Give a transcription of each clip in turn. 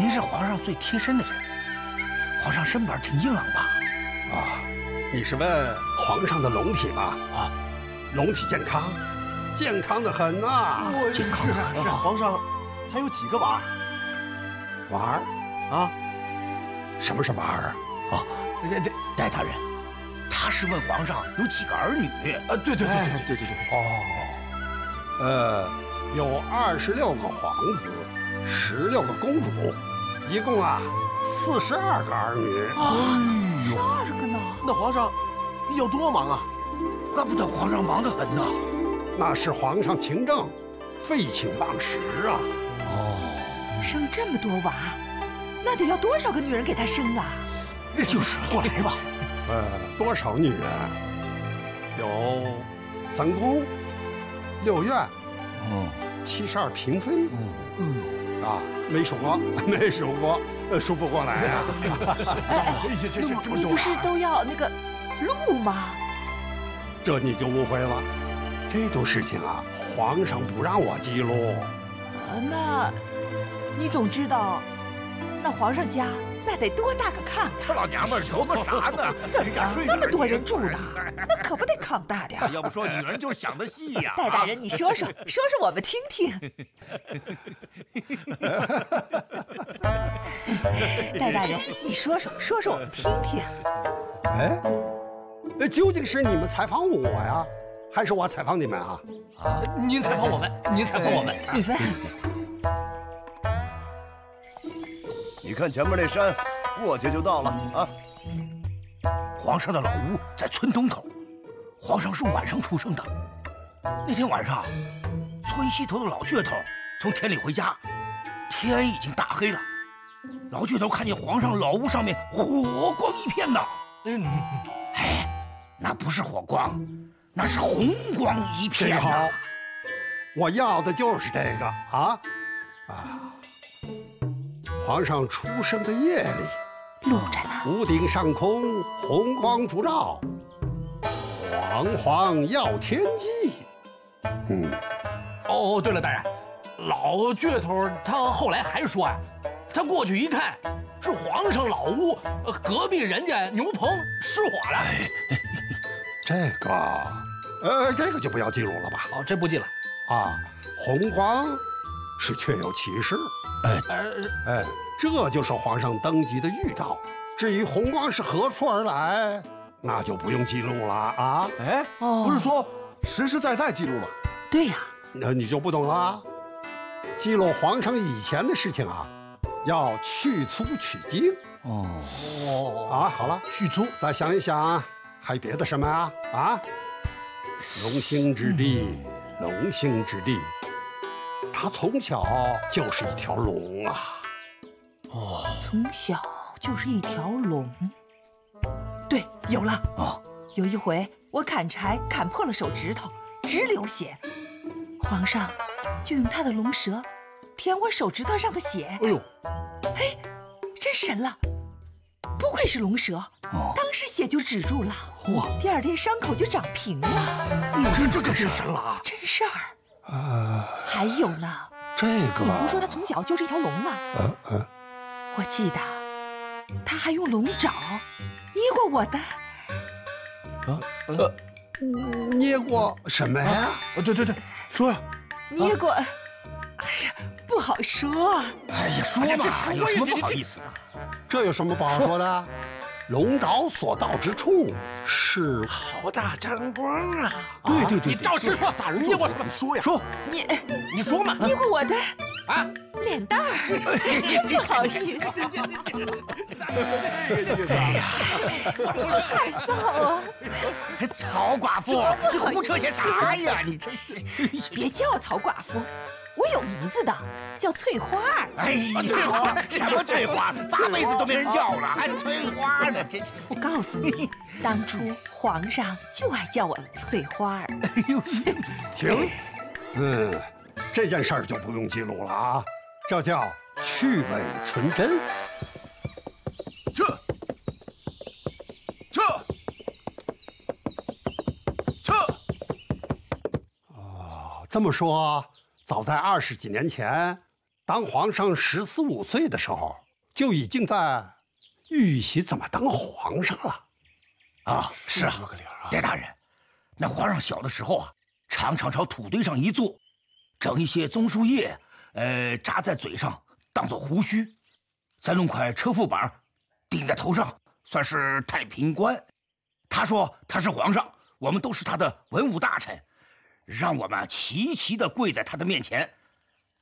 您是皇上最贴身的人，皇上身板挺硬朗吧？啊，你是问皇上的龙体吧？啊，龙体健康，健康的很呐。是啊，是啊，皇上他有几个娃？娃儿啊？什么是娃儿？哦，这这这，戴大人他是问皇上有几个儿女？呃，对对对对对对对。哦，呃，有二十六个皇子，十六个公主。一共啊四十二个儿女。啊，四十二个呢？那皇上要多忙啊！怪不得皇上忙得很呢。那是皇上勤政，废寝忘食啊。哦，生这么多娃，那得要多少个女人给他生啊？那就是过来吧。呃，多少女人？有三宫、六院，哦，七十二嫔妃。哦，啊，没数过，没数过，数不过来啊。哎，你不是都要那个鹿吗？这你就误会了，这种事情啊，皇上不让我记录。啊，那，你总知道，那皇上家。那得多大个炕？这老娘们琢磨啥呢？怎么着？那么多人住呢，那可不得炕大点 要不说女人就是想的细呀。戴大人，你说说，说说我们听听。戴大人，你说说，说说我们听听。哎，那究竟是你们采访我呀，还是我采访你们啊？啊，您采访我们，您采访我们，你问。你看前面那山，过去就到了啊。皇上的老屋在村东头，皇上是晚上出生的。那天晚上，村西头的老倔头从田里回家，天已经大黑了。老倔头看见皇上老屋上面火光一片呐，嗯，哎，那不是火光，那是红光一片。好，我要的就是这个啊啊。皇上出生的夜里，露着呢。屋顶上空红光烛照，煌煌耀天际。嗯，哦，对了，大人，老倔头他后来还说呀，他过去一看，是皇上老屋隔壁人家牛棚失火了。这个，呃，这个就不要记录了吧？哦，这不记了。啊，红光是确有其事。哎哎，这就是皇上登基的预兆。至于红光是何处而来，那就不用记录了啊！哎，不是说实实在在记录吗？对呀，那你就不懂了。记录皇上以前的事情啊，要去粗取精。哦哦啊，好了，去粗。再想一想，还有别的什么啊？啊，龙兴之地，龙兴之地。他从小就是一条龙啊！哦，从小就是一条龙。对，有了啊！有一回我砍柴砍破了手指头，直流血，皇上就用他的龙舌舔我手指头上的血。哎呦，哎，真神了！不愧是龙舌，当时血就止住了。哇！第二天伤口就长平了。哎呦，这这可真神了啊！真事儿。啊，还有呢，这个你不说他从小就是一条龙吗？嗯嗯，我记得他还用龙爪捏过我的。啊呃，捏过什么呀？啊，对对对，说呀，捏过。哎呀，不好说。哎呀，说嘛，有什么不好意思的？这有什么不好说的？龙爪所到之处，是好大张光啊！对对对，你照实说，大人捏过什么？你说呀，说你，你说嘛，捏过我的啊脸蛋儿，真不好意思。哎呀，多害臊啊！曹寡妇，你胡扯些啥呀？你真是，别叫我曹寡妇。我有名字的，叫翠花儿。哎呀，翠花什么翠花？八辈子都没人叫了，还翠花呢？真是！我告诉你，当初皇上就爱叫我翠花儿。哎呦，停！嗯，这件事儿就不用记录了啊，这叫去伪存真。撤！撤！撤！哦，这么说。早在二十几年前，当皇上十四五岁的时候，就已经在预习怎么当皇上了。啊，是啊，戴大人，那皇上小的时候啊，常常朝土堆上一坐，整一些棕树叶，呃，扎在嘴上当做胡须，再弄块车副板顶在头上，算是太平官。他说他是皇上，我们都是他的文武大臣，让我们齐齐的跪在他的面前，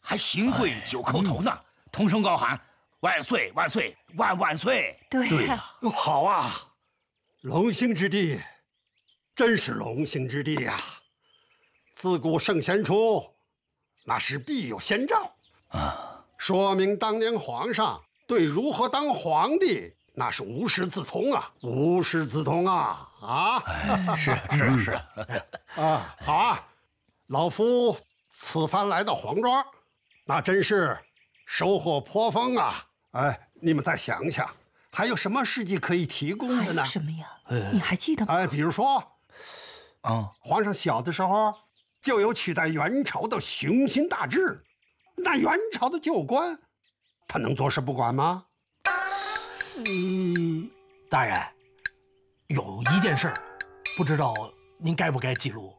还行跪九叩头呢，同声高喊万岁万岁万万岁。对呀，好啊，龙兴之地，真是龙兴之地呀！自古圣贤出，那是必有先兆啊，说明当年皇上对如何当皇帝。那是无师自通啊，无师自通啊！啊，是是是，啊，好啊，老夫此番来到黄庄，那真是收获颇丰啊！哎，你们再想想，还有什么事迹可以提供的呢？什么呀？你还记得吗？哎，比如说，啊，皇上小的时候就有取代元朝的雄心大志，那元朝的旧官，他能坐视不管吗？嗯，大人，有一件事，不知道您该不该记录？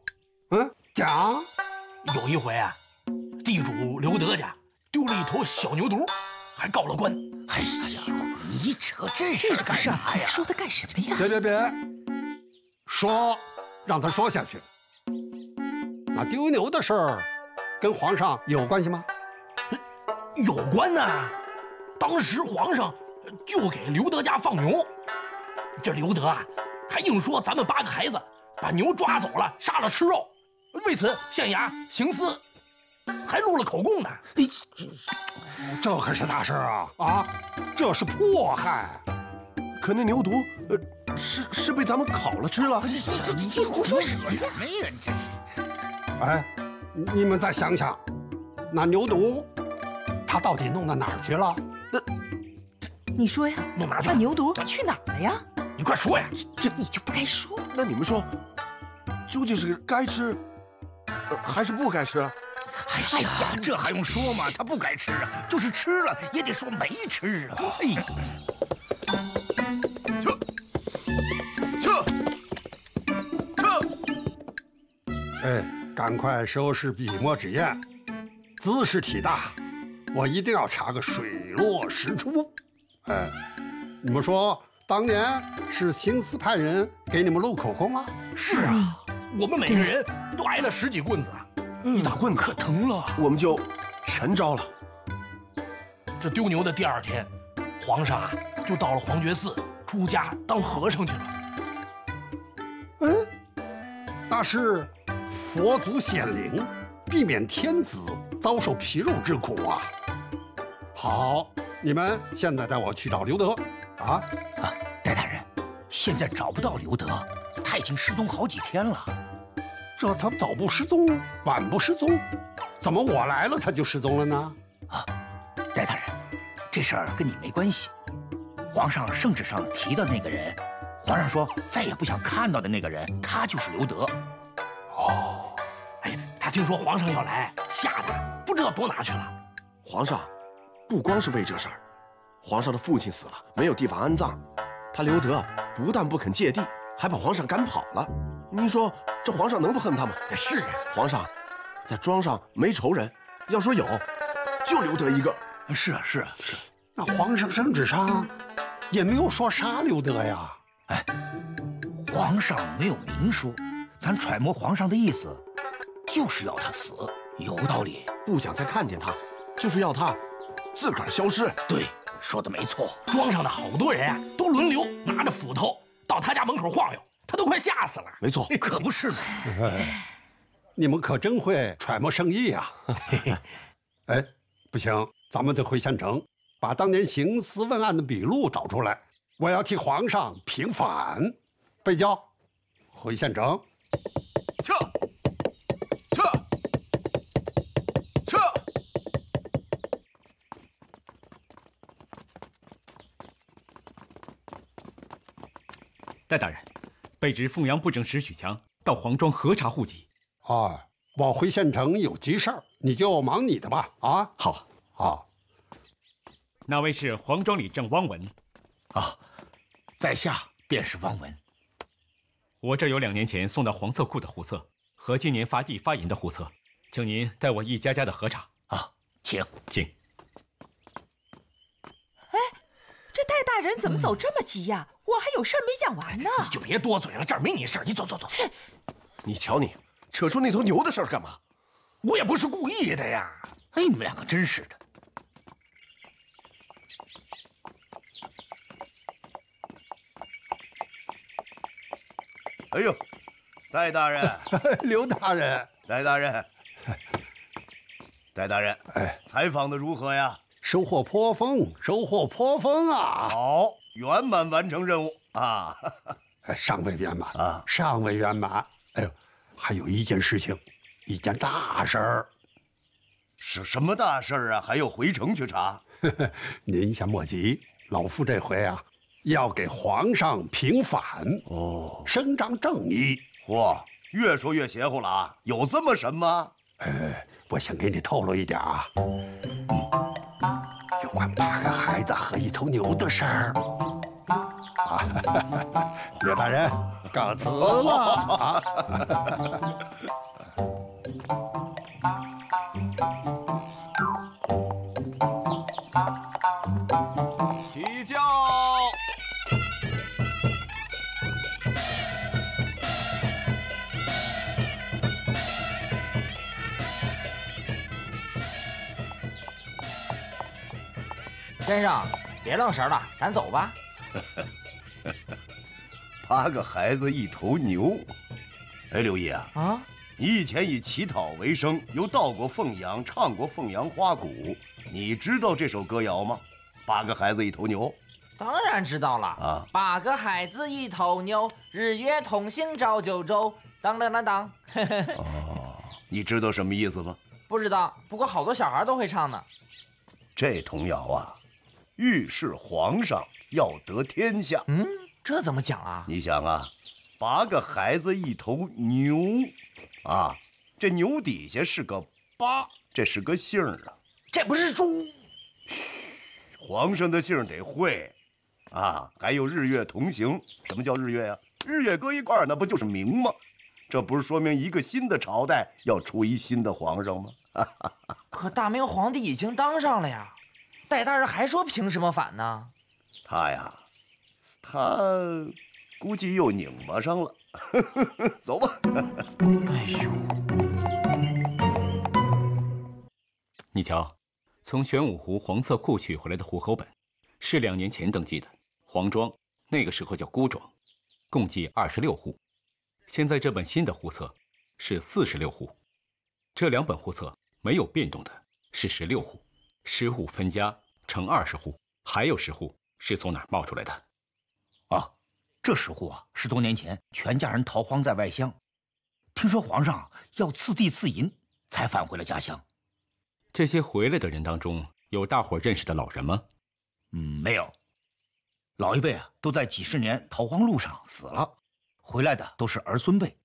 嗯，讲。有一回啊，地主刘德家丢了一头小牛犊，还告了官。哎呀，你扯这事干啥呀？说他干什么呀？别别别，说，让他说下去。那丢牛的事儿，跟皇上有关系吗？有关呢。当时皇上。就给刘德家放牛，这刘德啊，还硬说咱们八个孩子把牛抓走了，杀了吃肉，为此县衙行司，还录了口供呢。哎，这可是大事啊！啊，这是迫害。可那牛犊，呃，是是被咱们烤了吃了。你胡说什么呀？没人真是。哎，你们再想想，那牛犊，他到底弄到哪儿去了？那。你说呀，那牛犊去哪儿了呀？你快说呀！这你就不该说。那你们说，究竟是该吃，还是不该吃？哎呀，这还用说吗？他不该吃啊，就是吃了也得说没吃啊！哎呀，撤，撤，撤！哎，赶快收拾笔墨纸砚，姿势体大，我一定要查个水落石出。哎，你们说当年是刑司派人给你们录口供吗？是啊，我们每个人都挨了十几棍子，一打棍子可疼了，我们就全招了。这丢牛的第二天，皇上啊就到了皇觉寺出家当和尚去了。嗯，那是佛祖显灵，避免天子遭受皮肉之苦啊。好。你们现在带我去找刘德，啊啊！戴大人，现在找不到刘德，他已经失踪好几天了。这他早不失踪，晚不失踪，怎么我来了他就失踪了呢？啊，戴大人，这事儿跟你没关系。皇上圣旨上提的那个人，皇上说再也不想看到的那个人，他就是刘德。哦，哎呀，他听说皇上要来，吓得不知道躲哪去了。皇上。不光是为这事儿，皇上的父亲死了，没有地方安葬，他刘德不但不肯借地，还把皇上赶跑了。您说这皇上能不恨他吗？是啊，皇上在庄上没仇人，要说有，就刘德一个。是啊，是啊，是。那皇上圣旨上也没有说杀刘德呀。哎，皇上没有明说，咱揣摩皇上的意思，就是要他死，有道理。不想再看见他，就是要他。自个儿消失，对，说的没错。庄上的好多人啊，都轮流拿着斧头到他家门口晃悠，他都快吓死了。没错，可不是嘛。你们可真会揣摩圣意啊。哎，不行，咱们得回县城，把当年行司问案的笔录找出来。我要替皇上平反。贝娇，回县城。戴大人，卑职凤阳布政使许强到黄庄核查户籍。啊，我回县城有急事儿，你就忙你的吧。啊，好，好。那位是黄庄里正汪文。啊，在下便是汪文。我这有两年前送到黄色库的户册和今年发地发银的户册，请您代我一家家的核查。啊，请请。哎，这戴大人怎么走这么急呀？我还有事儿没讲完呢。你就别多嘴了，这儿没你事儿。你走走走。切！你瞧你，扯出那头牛的事儿干嘛？我也不是故意的呀。哎，你们两个真是的。哎呦，戴大人，刘大人，戴大人，戴大人，哎，采访的如何呀？收获颇丰，收获颇丰啊！好，圆满完成任务啊！尚未圆满啊，尚未圆满。哎呦，还有一件事情，一件大事儿。是什么大事儿啊？还要回城去查？您先莫急，老夫这回啊，要给皇上平反哦，伸张正义。嚯，越说越邪乎了啊！有这么神吗？哎，我想给你透露一点啊。有关八个孩子和一头牛的事儿，啊，刘大人，告辞了啊。起轿。先生，别愣神了，咱走吧。八个孩子一头牛，哎，刘毅啊，啊，你以前以乞讨为生，又到过凤阳，唱过凤阳花鼓，你知道这首歌谣吗？八个孩子一头牛，当然知道了啊。八个孩子一头牛，日月同行照九州。当当当当。哦，你知道什么意思吗？不知道，不过好多小孩都会唱呢。这童谣啊，预示皇上要得天下。嗯，这怎么讲啊？你想啊，八个孩子一头牛，啊，这牛底下是个八，这是个姓啊。这不是猪？嘘，皇上的姓得会，啊，还有日月同行。什么叫日月呀？日月搁一块儿，那不就是明吗？这不是说明一个新的朝代要出一新的皇上吗？可大明皇帝已经当上了呀，戴大人还说凭什么反呢？他呀，他估计又拧巴上了。走吧。哎呦，你瞧，从玄武湖黄色库取回来的户口本，是两年前登记的黄庄，那个时候叫孤庄，共计二十六户。现在这本新的户册是四十六户，这两本户册没有变动的是十六户，十户分家成二十户，还有十户是从哪儿冒出来的？啊，这十户啊，十多年前全家人逃荒在外乡，听说皇上要赐地赐银，才返回了家乡。这些回来的人当中，有大伙认识的老人吗？嗯，没有。老一辈啊，都在几十年逃荒路上死了。回来的都是儿孙辈，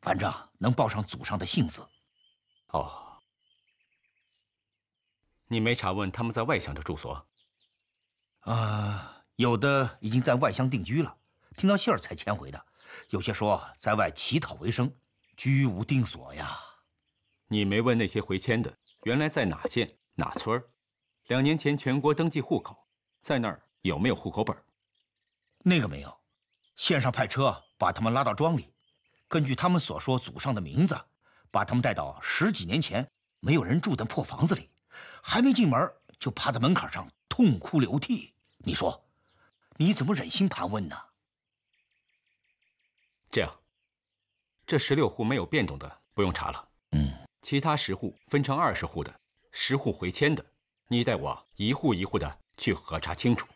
反正能报上祖上的姓字。哦，你没查问他们在外乡的住所？啊，有的已经在外乡定居了，听到信儿才迁回的；有些说在外乞讨为生，居无定所呀。你没问那些回迁的原来在哪县哪村儿？两年前全国登记户口，在那儿有没有户口本？那个没有，县上派车。把他们拉到庄里，根据他们所说祖上的名字，把他们带到十几年前没有人住的破房子里，还没进门就趴在门槛上痛哭流涕。你说，你怎么忍心盘问呢？这样，这十六户没有变动的不用查了。嗯，其他十户分成二十户的，十户回迁的，你带我一户一户的去核查清楚。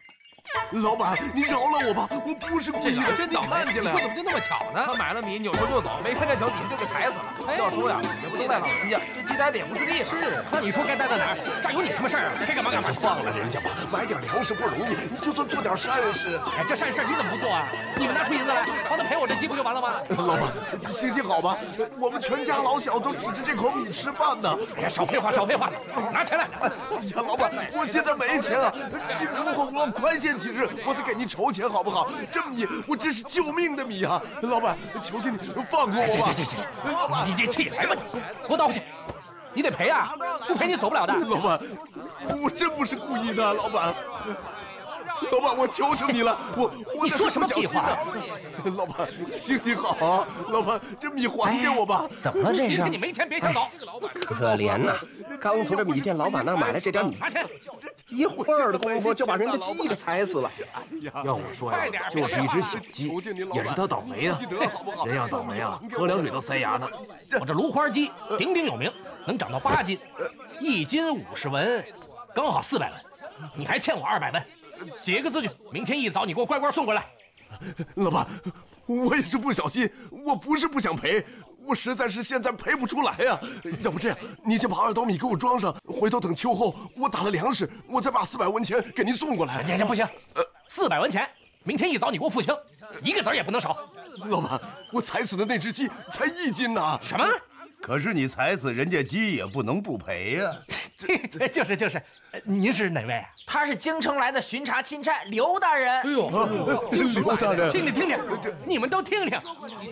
老板，您饶了我吧，我不是故意的，真倒霉！看见了你说怎么就那么巧呢？他买了米，扭头就走，没看见脚底下就给踩死了。要说呀，也不能赖老人家，这鸡待的也不是地方。是，那你说该待在哪儿？这儿有你什么事儿啊？该干嘛干嘛。放了人家吧，买点粮食不容易，你就算做点善事。哎，这善事你怎么不做啊？你们拿出银子来，帮他赔我这鸡不就完了吗？老板，行行好吧，我们全家老小都指着这口米吃饭呢。哎呀，少废话，少废话，拿钱来！哎呀，老板，我现在没钱啊，你如果我宽限我再给您筹钱好不好？这米我真是救命的米啊！老板，求求你放过我吧！行行行行，老板，你这起来吧，你给我倒回去，你得赔啊，不赔你走不了的。老板，我真不是故意的，老板。老板，我求求你了，我我你说什么屁话？老板，行行好啊，老板，这米还给我吧。怎么了这是？你没钱别想走。可怜呐，刚从这米店老板那买来这点米，拿钱，一会儿的功夫就把人家鸡给踩死了。要我说呀，就是一只小鸡，也是他倒霉啊。人要倒霉啊，喝凉水都塞牙呢。我这芦花鸡鼎鼎有名，能长到八斤，一斤五十文，刚好四百文。你还欠我二百文。写一个字据，明天一早你给我乖乖送过来。老板，我也是不小心，我不是不想赔，我实在是现在赔不出来呀。要不这样，你先把二斗米给我装上，回头等秋后我打了粮食，我再把四百文钱给您送过来。这这不行，呃，四百文钱，明天一早你给我付清，一个子也不能少。老板，我踩死的那只鸡才一斤呢。什么？可是你踩死人家鸡也不能不赔呀。就是就是，您是哪位？他是京城来的巡查钦差刘大人。哎呦，刘大人，听听听听，你们都听听，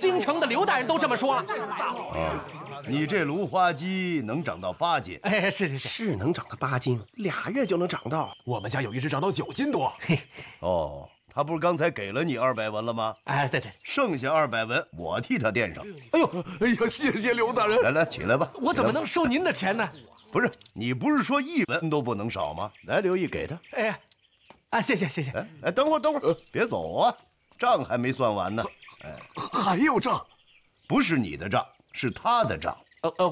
京城的刘大人都这么说了。啊，你这芦花鸡能长到八斤？哎，是是是，是能长到八斤，俩月就能长到。我们家有一只长到九斤多。嘿 哦。他不是刚才给了你二百文了吗？哎，对对，剩下二百文我替他垫上。哎呦，哎呀，谢谢刘大人！来来，起来吧。我怎么能收您的钱呢？不是，你不是说一文都不能少吗？来，刘毅给他。哎呀，啊，谢谢谢谢。哎哎，等会儿等会儿，别走啊，账还没算完呢。哎，还有账，不是你的账，是他的账。呃呃，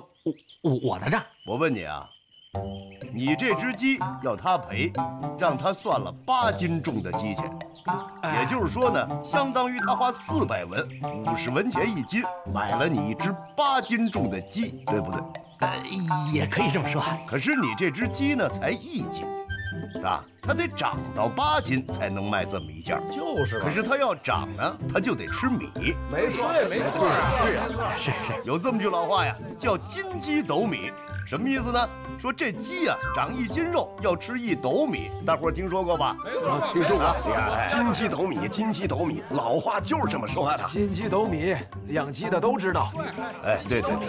我我的账。我问你啊。你这只鸡要他赔，让他算了八斤重的鸡钱，也就是说呢，相当于他花四百文，五十文钱一斤，买了你一只八斤重的鸡，对不对？呃，也可以这么说。可是你这只鸡呢，才一斤，啊，它得长到八斤才能卖这么一件。就是。可是它要长呢，它就得吃米。没错，对，没错，对啊，是是。有这么句老话呀，叫金鸡斗米。什么意思呢？说这鸡啊，长一斤肉要吃一斗米，大伙儿听说过吧？听说过。你看，金鸡斗米，金鸡斗米，老话就是这么说的。金鸡斗米，养鸡的都知道。哎，对对对，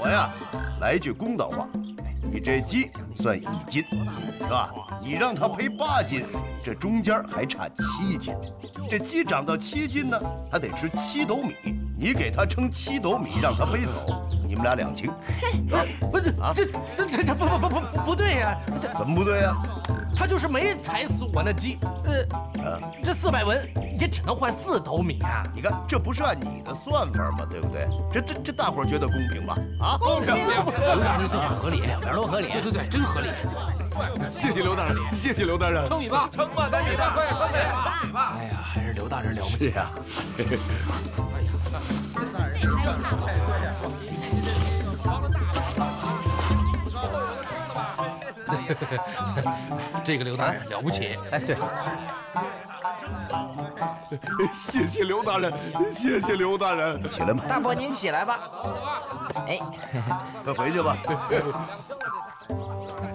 我呀，来句公道话，你这鸡算一斤，是吧？你让它赔八斤，这中间还差七斤。这鸡长到七斤呢，它得吃七斗米，你给它称七斗米，让它背走。你们俩两清，不是啊？这这这这不不不不不对呀！怎么不对呀？他就是没踩死我那鸡，呃，这四百文也只能换四斗米啊！你看，这不是按你的算法吗？对不对？这这这大伙觉得公平吧？啊，公平！刘大人说法合理，两边都合理。对对对，真合理。谢谢刘大人，谢谢刘大人。称米吧，称吧，称米吧，快称米吧！哎呀，还是刘大人了不起啊！哎呀，刘大人。这个刘大人了不起，哎，对，谢谢刘大人，谢谢刘大人，起来吧，大伯您起来吧，哎，快回去吧。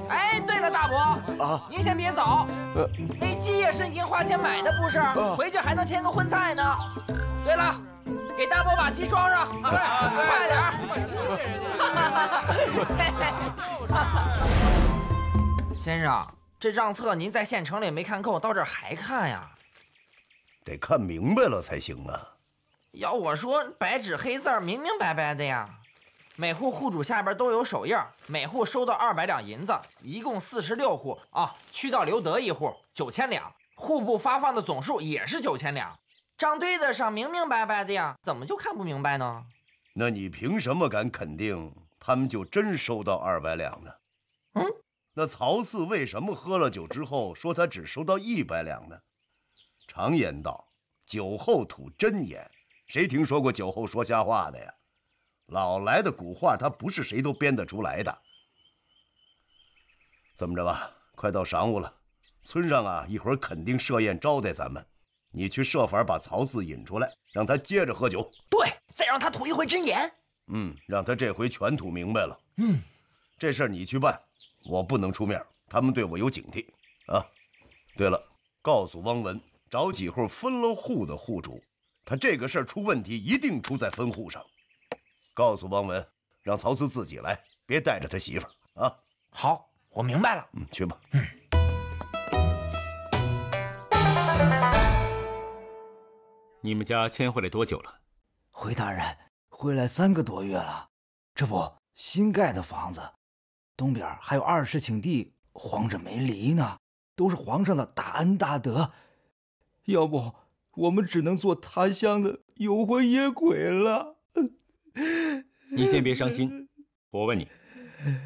哎，对了，大伯啊，您先别走，那鸡也是您花钱买的，不是？回去还能添个荤菜呢。对了，给大伯把鸡装上，快点。先生，这账册您在县城里没看够，到这儿还看呀？得看明白了才行啊！要我说，白纸黑字，明明白白的呀。每户户主下边都有手印，每户收到二百两银子，一共四十六户啊。去到刘德一户九千两，户部发放的总数也是九千两，账对子上明明白白的呀，怎么就看不明白呢？那你凭什么敢肯定他们就真收到二百两呢？嗯。那曹四为什么喝了酒之后说他只收到一百两呢？常言道，酒后吐真言，谁听说过酒后说瞎话的呀？老来的古话，他不是谁都编得出来的。这么着吧，快到晌午了，村上啊，一会儿肯定设宴招待咱们，你去设法把曹四引出来，让他接着喝酒。对，再让他吐一回真言。嗯，让他这回全吐明白了。嗯，这事儿你去办，我不能出面，他们对我有警惕啊。对了，告诉汪文，找几户分了户的户主，他这个事儿出问题，一定出在分户上。告诉汪文，让曹四自己来，别带着他媳妇儿啊。好，我明白了。嗯，去吧。嗯。你们家迁回来多久了？回大人，回来三个多月了。这不，新盖的房子，东边还有二十顷地，皇着没离呢，都是皇上的大恩大德。要不，我们只能做他乡的游魂野鬼了。你先别伤心，我问你，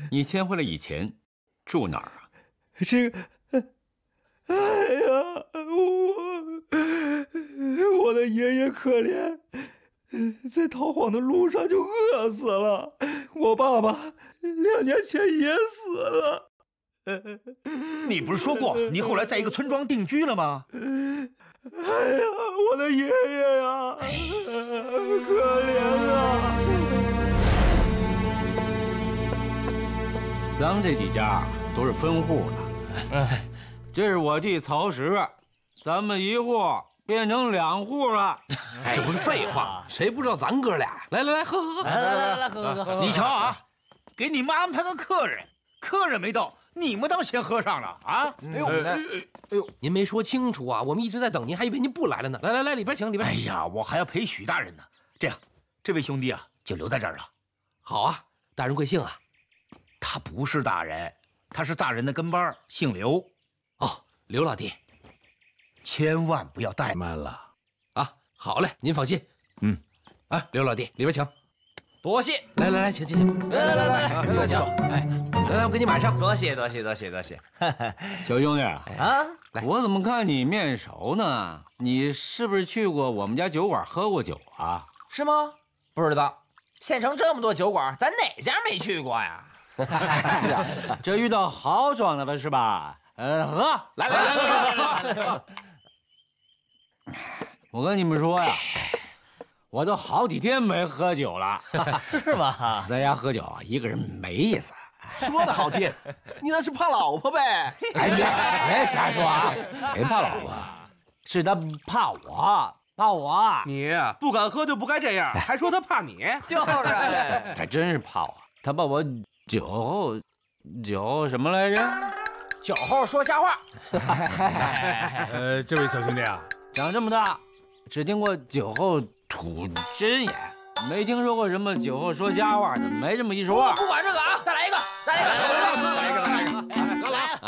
你迁回来以前住哪儿啊？这个，哎呀，我我的爷爷可怜，在逃荒的路上就饿死了。我爸爸两年前也死了。你不是说过你后来在一个村庄定居了吗？哎呀，我的爷爷呀，可怜啊！咱们这几家都是分户的。哎，这是我弟曹石，咱们一户变成两户了。这不是废话，谁不知道咱哥俩？来来来，喝喝喝！来来来来，喝喝喝！你瞧啊，给你们安排个客人，客人没到，你们倒先喝上了啊！哎呦，哎呦，您没说清楚啊，我们一直在等您，还以为您不来了呢。来来来，里边请，里边。哎呀，我还要陪许大人呢。这样，这位兄弟啊，就留在这儿了。好啊，大人贵姓啊？他不是大人，他是大人的跟班，姓刘。哦，刘老弟，千万不要怠慢了啊！好嘞，您放心。嗯，啊，刘老弟，里边请。多谢。来来来，请请请。来来来来，坐坐。哎，来来，我给你满上。多谢多谢多谢多谢。小兄弟啊，我怎么看你面熟呢？你是不是去过我们家酒馆喝过酒啊？是吗？不知道。县城这么多酒馆，咱哪家没去过呀？这遇到豪爽的了是吧？呃，喝，来来来来来来。我跟你们说呀，我都好几天没喝酒了，是吗？在家喝酒一个人没意思。说的好听，你那是怕老婆呗？哎，别瞎说啊！别怕老婆，是他怕我，怕我。你不敢喝就不该这样，还说他怕你，就是。他真是怕我，他怕我。酒后，酒后什么来着？酒后说瞎话。呃，这位小兄弟啊，长这么大，只听过酒后吐真言，没听说过什么酒后说瞎话的，没这么一说。不管这个啊，再来一个，再来一个，再来一个，再来一个，干了，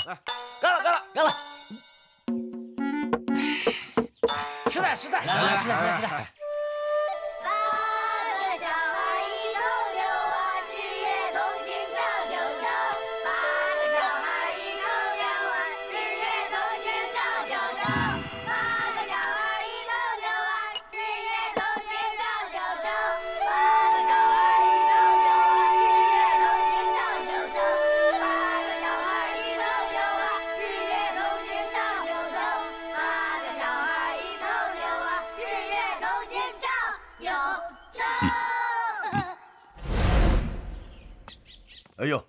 干了，干了，干了。实在，实在，来来，实在，实在。哎呦，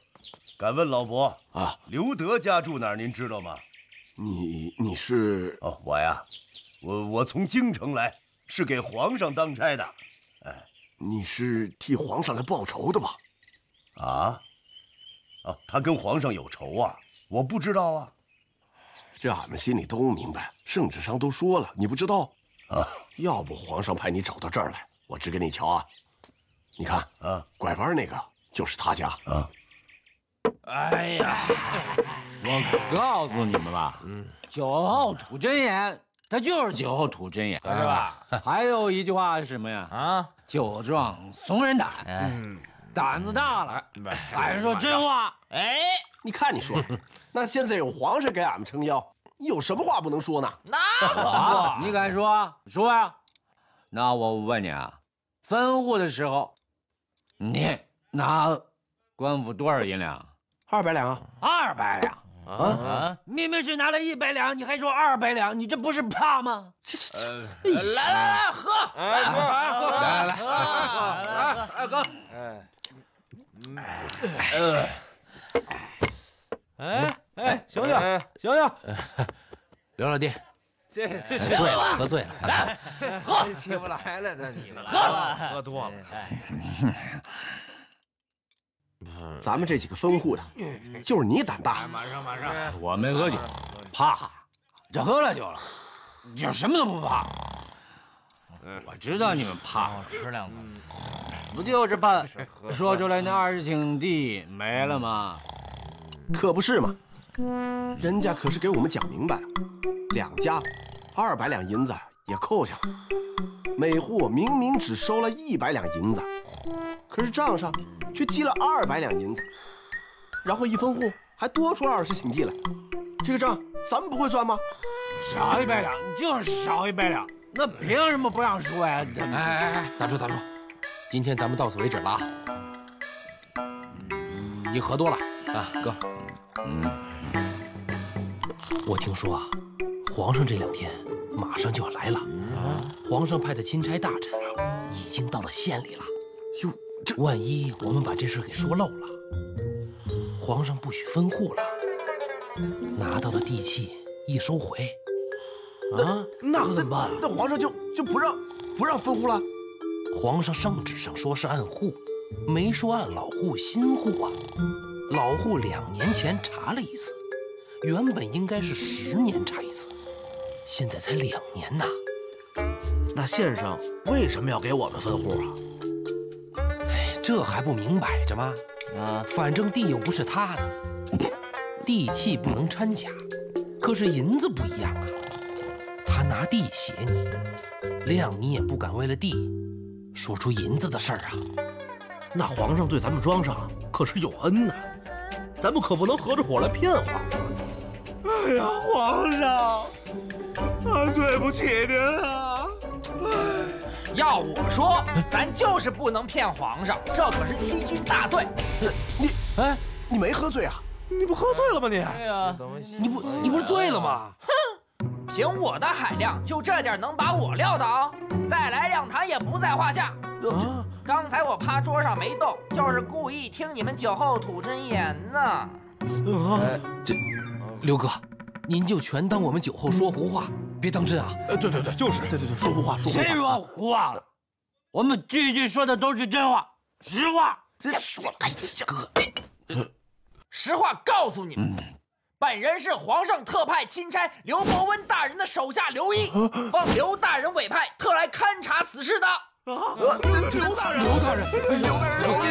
敢问老伯啊，刘德家住哪儿？您知道吗？你你是哦，我呀，我我从京城来，是给皇上当差的。哎，你是替皇上来报仇的吧？啊？哦，他跟皇上有仇啊？我不知道啊。这俺们心里都明白，圣旨上都说了，你不知道啊？要不皇上派你找到这儿来，我指给你瞧啊。你看啊，拐弯那个就是他家啊。哎呀，我告诉你们吧，嗯，酒后吐真言，他就是酒后吐真言，是吧？还有一句话是什么呀？啊，酒壮怂人胆，嗯，胆子大了，敢说真话。哎，你看你说，那现在有皇上给俺们撑腰，有什么话不能说呢？那可不，你敢说？说呀！那我问你啊，分户的时候，你拿官府多少银两？二百两啊！二百两啊！明明是拿了一百两，你还说二百两，你这不是怕吗？这这这！来来来，喝！来喝！来来来，二哥！哎，哎哎，醒醒醒醒！刘老弟，这这醉了，喝醉了，来喝！起不来了，这起不来了，喝多了。咱们这几个分户的，就是你胆大。马上马上，我没喝酒，怕，这喝了酒了，就什么都不怕。我知道你们怕，吃两口，不就是怕说出来那二十顷地没了吗？可不是嘛，人家可是给我们讲明白了，两家二百两银子也扣下了，每户明明只收了一百两银子，可是账上却记了二百两银子，然后一分户还多出二十顷地来，这个账咱们不会算吗？少一百两就是少一百两。那凭什么不让说呀？哎哎哎，大叔大叔，今天咱们到此为止了啊！你喝多了啊，哥。嗯，我听说啊，皇上这两天马上就要来了。皇上派的钦差大臣已经到了县里了。哟，这万一我们把这事给说漏了，皇上不许分户了，拿到的地契一收回。啊，那可怎么办？那皇上就就不让不让分户了？皇上圣旨上说是按户，没说按老户新户啊。老户两年前查了一次，原本应该是十年查一次，现在才两年呐。那县上为什么要给我们分户啊？哎，这还不明摆着吗？啊，反正地又不是他的，地契不能掺假，可是银子不一样啊。他拿地写你，谅你也不敢为了地说出银子的事儿啊。那皇上对咱们庄上可是有恩呐，咱们可不能合着伙来骗皇上。哎呀，皇上，啊对不起您啊！要我说，咱就是不能骗皇上，这可是欺君大罪。你，哎，你没喝醉啊？你不喝醉了吗？你？对呀，你不，你不是醉了吗？哼，凭我的海量，就这点能把我撂倒？再来两坛也不在话下。啊，刚才我趴桌上没动，就是故意听你们酒后吐真言呢。啊，这，刘哥，您就全当我们酒后说胡话，别当真啊。呃，对对对，就是，对对对，说胡话，说胡话。谁说胡话了？我们句句说的都是真话，实话。别说了，哎呀，哥，实话告诉你们。本人是皇上特派钦差刘伯温大人的手下刘毅，奉刘大人委派，特来勘察此事的。啊！刘大人，刘大人，刘大人饶命！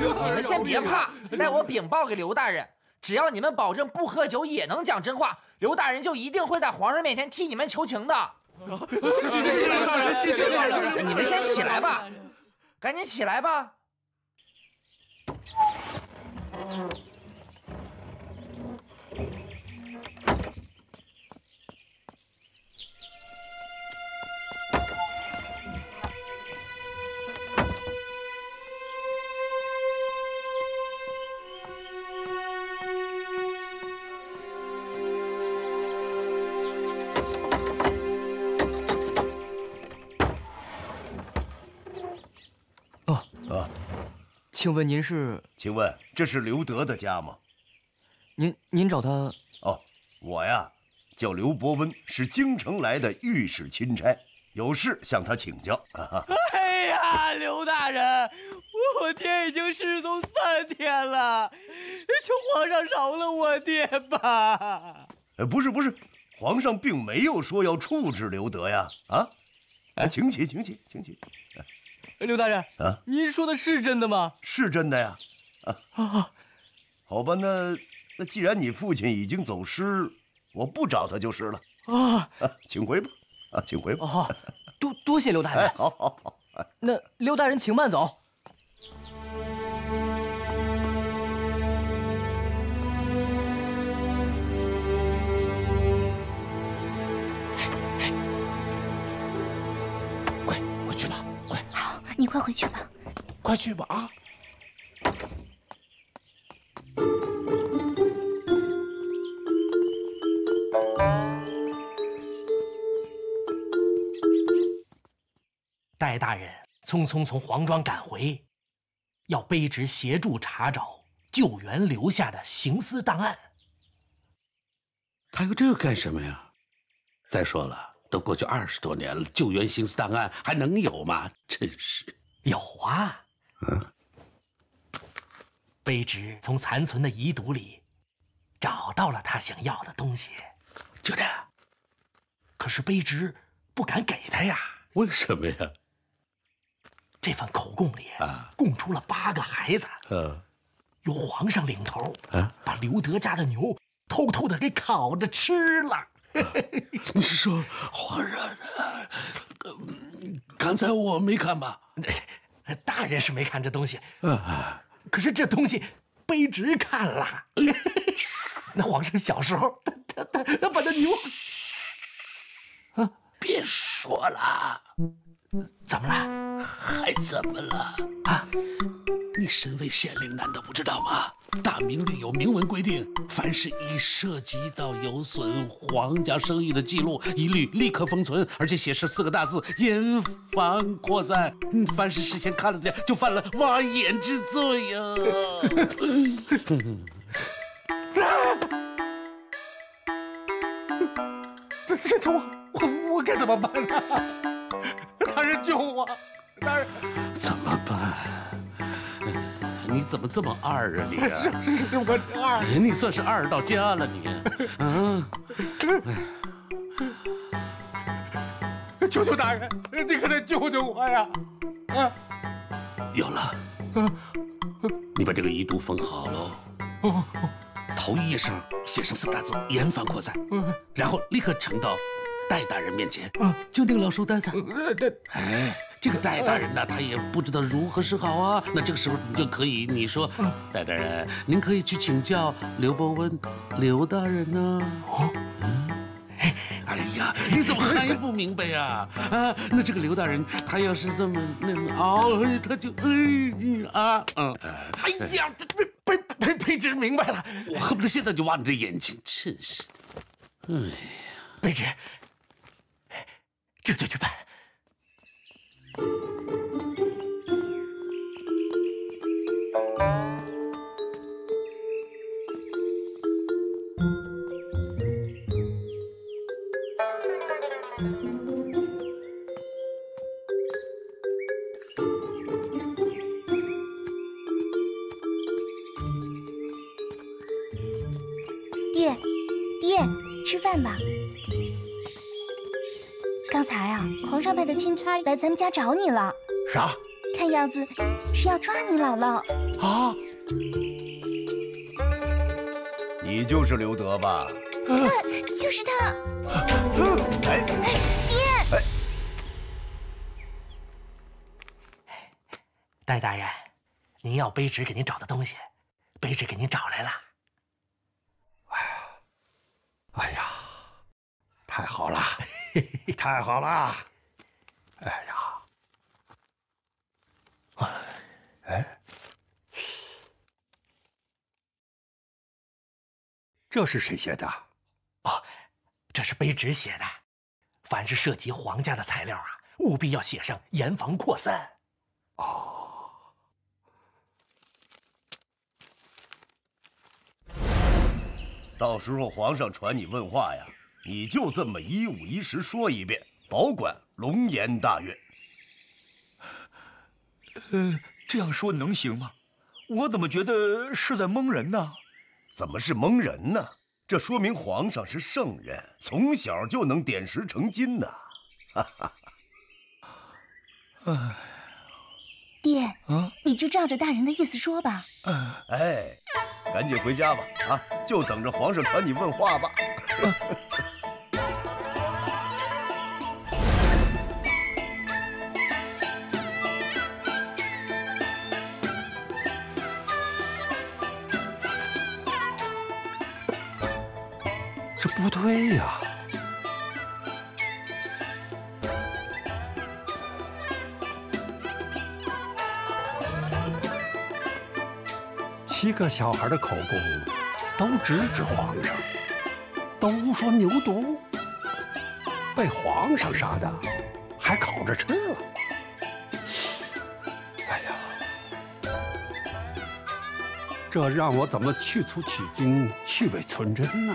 刘大人，你们先别怕，待我禀报给刘大人，只要你们保证不喝酒也能讲真话，刘大人就一定会在皇上面前替你们求情的。谢谢刘大人，谢谢刘大人。你们先起来吧，赶紧起来吧。请问您是？请问这是刘德的家吗？您您找他？哦，我呀，叫刘伯温，是京城来的御史钦差，有事向他请教。哎呀，刘大人，我爹已经失踪三天了，求皇上饶了我爹吧。呃，不是不是，皇上并没有说要处置刘德呀。啊，哎，请起，请起，请起。刘大人啊，您说的是真的吗？是真的呀，啊，好吧，那那既然你父亲已经走失，我不找他就是了啊，请回吧，啊，请回吧。好，多多谢刘大人。好好好，那刘大人请慢走。快回去吧。快去吧啊！戴大人匆匆从黄庄赶回，要卑职协助查找救援留下的行私档案。他要这个干什么呀？再说了，都过去二十多年了，救援刑事档案还能有吗？真是有啊！嗯，卑职从残存的遗毒里找到了他想要的东西，就这。可是卑职不敢给他呀。为什么呀？这份口供里啊，供出了八个孩子，呃，由皇上领头，啊，把刘德家的牛偷偷的给烤着吃了。你是说皇上？刚才我没看吧？大人是没看这东西，啊，可是这东西卑职看了。那皇上小时候，他他他他把那牛，啊，别说了。怎么了？还怎么了？啊！你身为县令，难道不知道吗？大明律有明文规定，凡是一涉及到有损皇家声誉的记录，一律立刻封存，而且写上四个大字：严防扩散。凡是事先看了的，就犯了挖眼之罪呀！这他我我我该怎么办呢？大人救我！大人，怎么办？你怎么这么二啊你？是是是，我二。你算是二到家了你。嗯。求求大人，你可得救救我呀！啊，有了。你把这个遗毒封好喽。哦。头一页上写上四个大字：严防扩散。嗯。然后立刻呈到。戴大人面前，嗯，就那个老书呆子，哎，这个戴大人呢，他也不知道如何是好啊。那这个时候你就可以，你说，戴大人，您可以去请教刘伯温，刘大人呢？哦，嗯，哎呀，你怎么还不明白呀？啊，那这个刘大人，他要是这么那么哦，他就哎啊嗯，哎呀，被被被卑职明白了，我恨不得现在就挖你的眼睛，真是的，哎呀，卑职。这就去办。えっ?钦差来咱们家找你了。啥？看样子是要抓你姥姥。啊！你就是刘德吧？啊，就是他。哎，爹！哎，戴大人，您要卑职给您找的东西，卑职给您找来了。哎呀，哎呀，太好了！太好了！哎呀，哎，这是谁写的？哦，这是卑职写的。凡是涉及皇家的材料啊，务必要写上严防扩散。哦，到时候皇上传你问话呀。你就这么一五一十说一遍，保管龙颜大悦。呃，这样说能行吗？我怎么觉得是在蒙人呢？怎么是蒙人呢？这说明皇上是圣人，从小就能点石成金呐！哈哈。哎，爹，啊，你就照着大人的意思说吧。哎，赶紧回家吧，啊，就等着皇上传你问话吧。对呀。七个小孩的口供都直指皇上都说牛犊被皇上杀的还烤着吃了。哎呀。这让我怎么去粗取精去伪存真呢？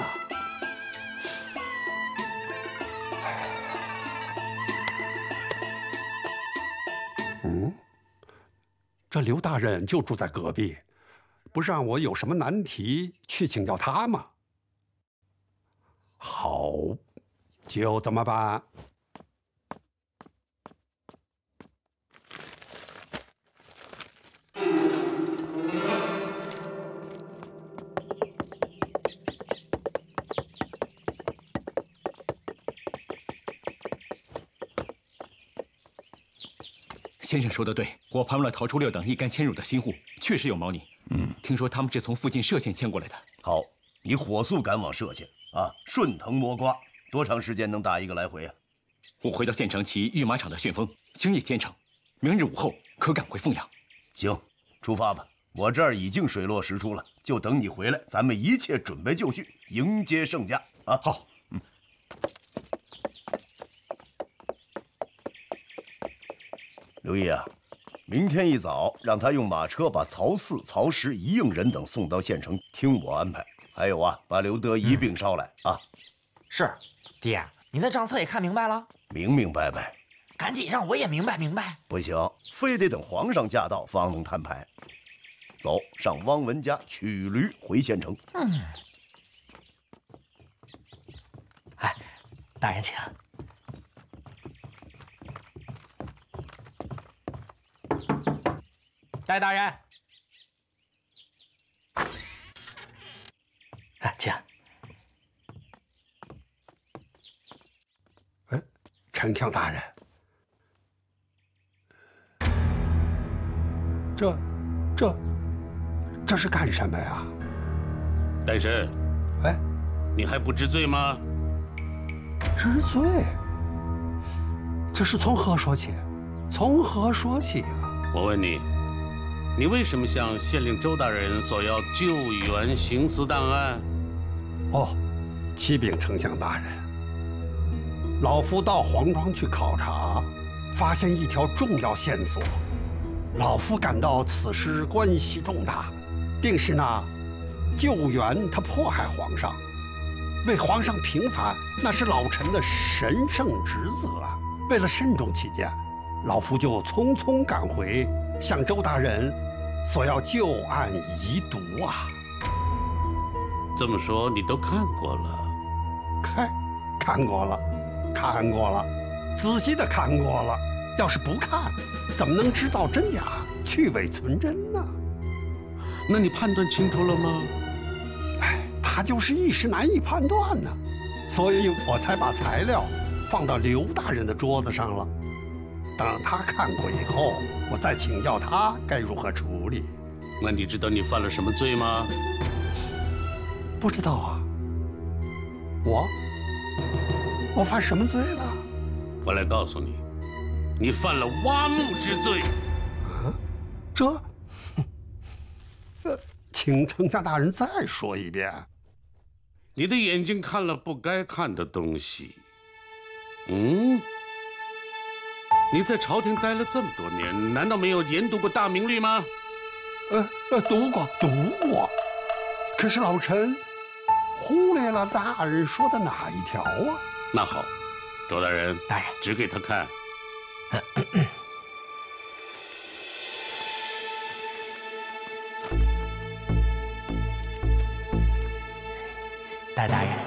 这刘大人就住在隔壁，不是让我有什么难题去请教他吗？好，就这么办。先生说的对，我盘问了逃出六等一干迁入的新户，确实有猫腻。嗯，听说他们是从附近歙县迁过来的。好，你火速赶往歙县啊，顺藤摸瓜，多长时间能打一个来回啊？我回到县城骑御马场的旋风，星夜兼程，明日午后可赶回凤阳。行，出发吧，我这儿已经水落石出了，就等你回来，咱们一切准备就绪，迎接圣驾啊！好，嗯。刘毅啊，明天一早让他用马车把曹四、曹石一应人等送到县城，听我安排。还有啊，把刘德一并捎来啊。是，爹，您的账册也看明白了？明明白白。赶紧让我也明白明白。不行，非得等皇上驾到方能摊牌。走上汪文家取驴回县城。嗯。哎，大人请。戴大人，哎，请。哎，丞相大人，这、这、这是干什么呀？戴神，哎，你还不知罪吗？知罪？这是从何说起？从何说起啊？我问你。你为什么向县令周大人索要救援行私档案？哦，启禀丞相大人，老夫到黄庄去考察，发现一条重要线索，老夫感到此事关系重大，定是那救援他迫害皇上，为皇上平反，那是老臣的神圣职责啊！为了慎重起见，老夫就匆匆赶回，向周大人。索要旧案遗读啊！这么说你都看过了？看，看过了，看过了，仔细的看过了。要是不看，怎么能知道真假、去伪存真呢？那你判断清楚了吗？哎，他就是一时难以判断呢，所以我才把材料放到刘大人的桌子上了。等他看过以后，我再请教他该如何处理。那你知道你犯了什么罪吗？不知道啊。我，我犯什么罪了？我来告诉你，你犯了挖墓之罪。啊，这，呃，请丞相大人再说一遍。你的眼睛看了不该看的东西。嗯。你在朝廷待了这么多年，难道没有研读过《大明律》吗？呃呃，读过读过，可是老臣忽略了大人说的哪一条啊？那好，周大人，大人指给他看。戴大人。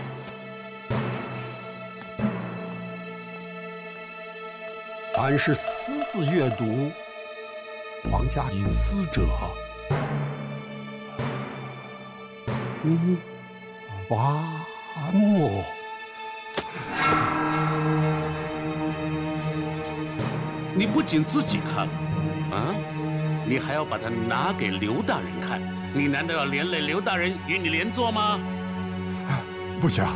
凡是私自阅读皇家隐私者，嗯，挖墓。你不仅自己看了，啊，你还要把它拿给刘大人看。你难道要连累刘大人与你连坐吗？不行，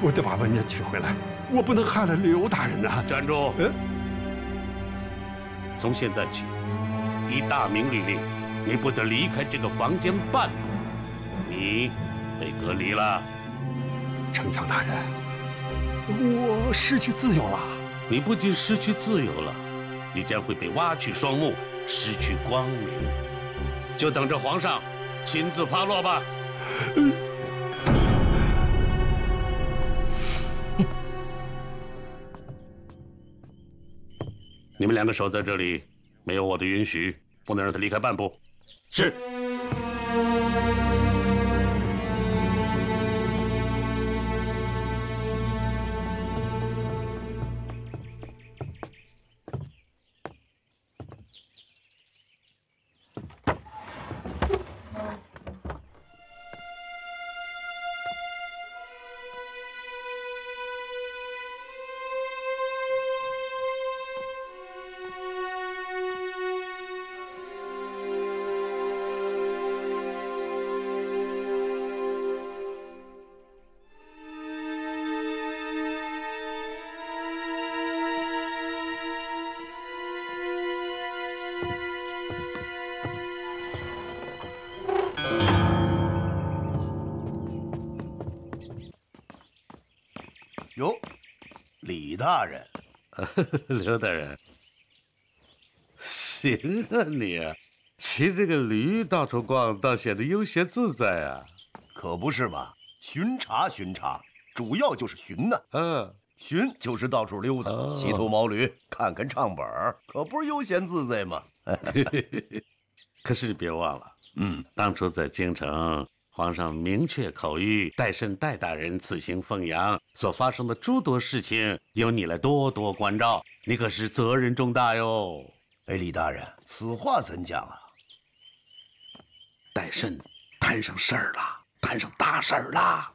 我得把文件取回来，我不能害了刘大人呐！站住！从现在起，依大明律令，你不得离开这个房间半步，你被隔离了。丞相大人，我失去自由了。你不仅失去自由了，你将会被挖去双目，失去光明。就等着皇上亲自发落吧。你们两个守在这里，没有我的允许，不能让他离开半步。是。大人，刘大人，行啊你，骑这个驴到处逛，倒显得悠闲自在啊。可不是嘛，巡查巡查，主要就是巡呢。嗯，巡就是到处溜达，骑头毛驴，看看唱本可不是悠闲自在吗？可是你别忘了，嗯，当初在京城。皇上明确口谕，代圣代大人此行凤阳所发生的诸多事情，由你来多多关照。你可是责任重大哟。哎，李大人，此话怎讲啊？代圣摊上事儿了，摊上大事儿了，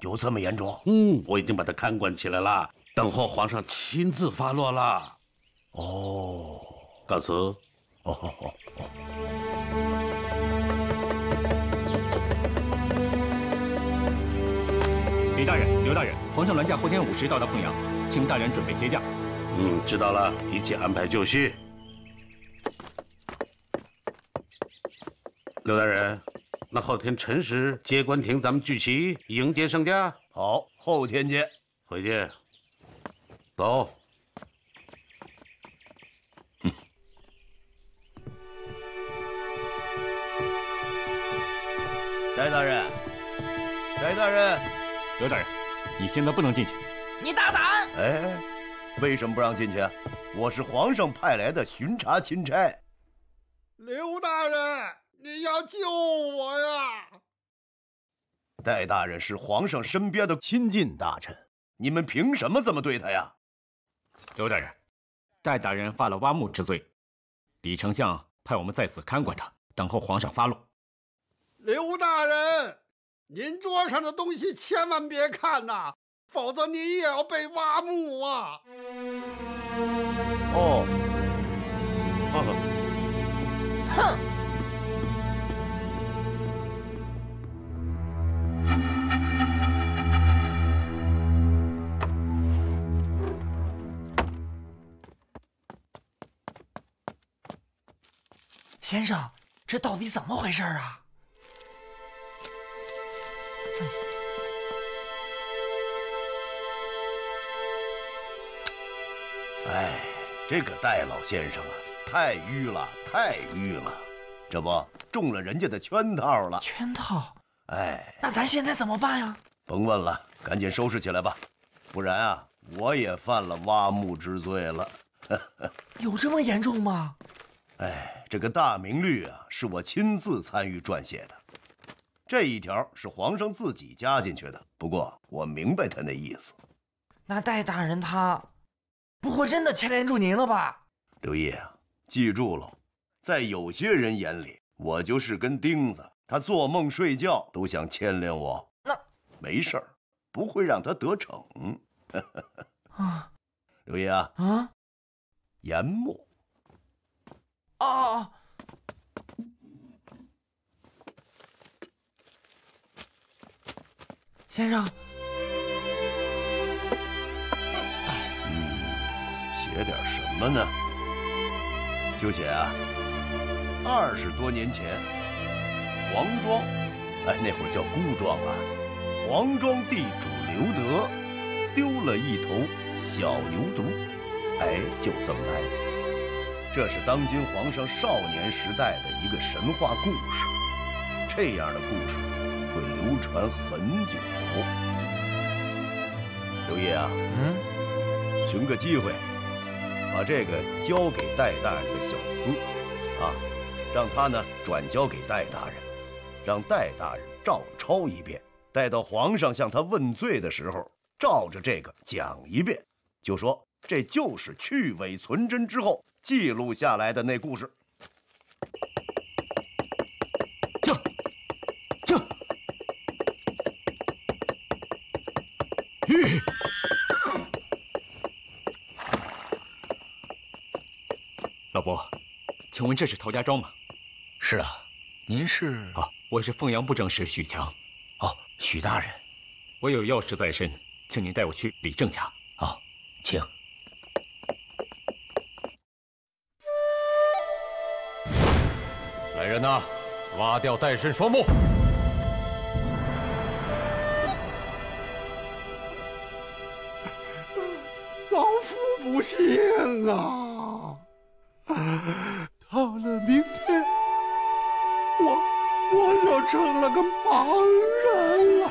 有这么严重？嗯，我已经把他看管起来了，等候皇上亲自发落了。哦，告辞。哦。李大人、刘大人，皇上銮驾后天午时到达凤阳，请大人准备接驾。嗯，知道了，一切安排就绪。刘大人，那后天辰时接官亭，咱们聚齐迎接圣驾。好，后天见。回见。走。翟大人，翟大人。刘大人，你现在不能进去。你大胆！哎，为什么不让进去？我是皇上派来的巡查钦差。刘大人，你要救我呀！戴大人是皇上身边的亲近大臣，你们凭什么这么对他呀？刘大人，戴大人犯了挖墓之罪，李丞相派我们在此看管他，等候皇上发落。刘大人。您桌上的东西千万别看呐，否则您也要被挖墓啊！哦，哼！先生，这到底怎么回事啊？哎，这个戴老先生啊，太迂了，太迂了，这不中了人家的圈套了。圈套？哎，那咱现在怎么办呀？甭问了，赶紧收拾起来吧，不然啊，我也犯了挖墓之罪了。有这么严重吗？哎，这个大明律啊，是我亲自参与撰写的，这一条是皇上自己加进去的。不过我明白他那意思。那戴大人他。不会真的牵连住您了吧，刘毅啊，记住了，在有些人眼里，我就是根钉子，他做梦睡觉都想牵连我。那没事儿，不会让他得逞。啊，刘毅啊，啊，研墨。哦，先生。嗯写点什么呢？就写啊，二十多年前，黄庄，哎，那会儿叫孤庄啊，黄庄地主刘德丢了一头小牛犊，哎，就这么来。这是当今皇上少年时代的一个神话故事，这样的故事流传很久。刘烨啊，嗯，寻个机会，把这个交给戴大人的小厮，啊，让他呢转交给戴大人，让戴大人照抄一遍，待到皇上向他问罪的时候，照着这个讲一遍，就说这就是去伪存真之后记录下来的那故事。老伯，请问这是陶家庄吗？是啊，您是？啊，我是凤阳布政使许强。哦，许大人，我有要事在身，请您带我去李正家。好，请。来人呐，挖掉戴胜双目！天啊！到了明天，我我就成了个盲人了。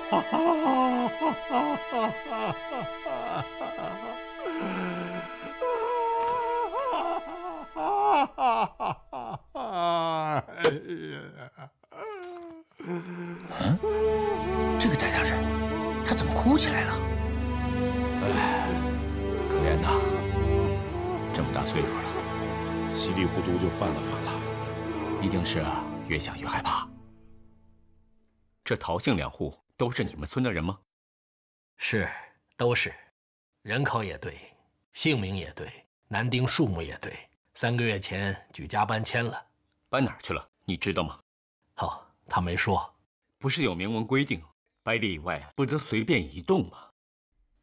哎呀！嗯，这个戴大人，他怎么哭起来了？哎，么大岁数了，稀里糊涂就犯了法了，一定是啊，越想越害怕。这陶姓两户都是你们村的人吗？是，都是，人口也对，姓名也对，男丁数目也对。三个月前举家搬迁了，搬哪儿去了？你知道吗？哦，他没说。不是有明文规定，百里以外不得随便移动吗？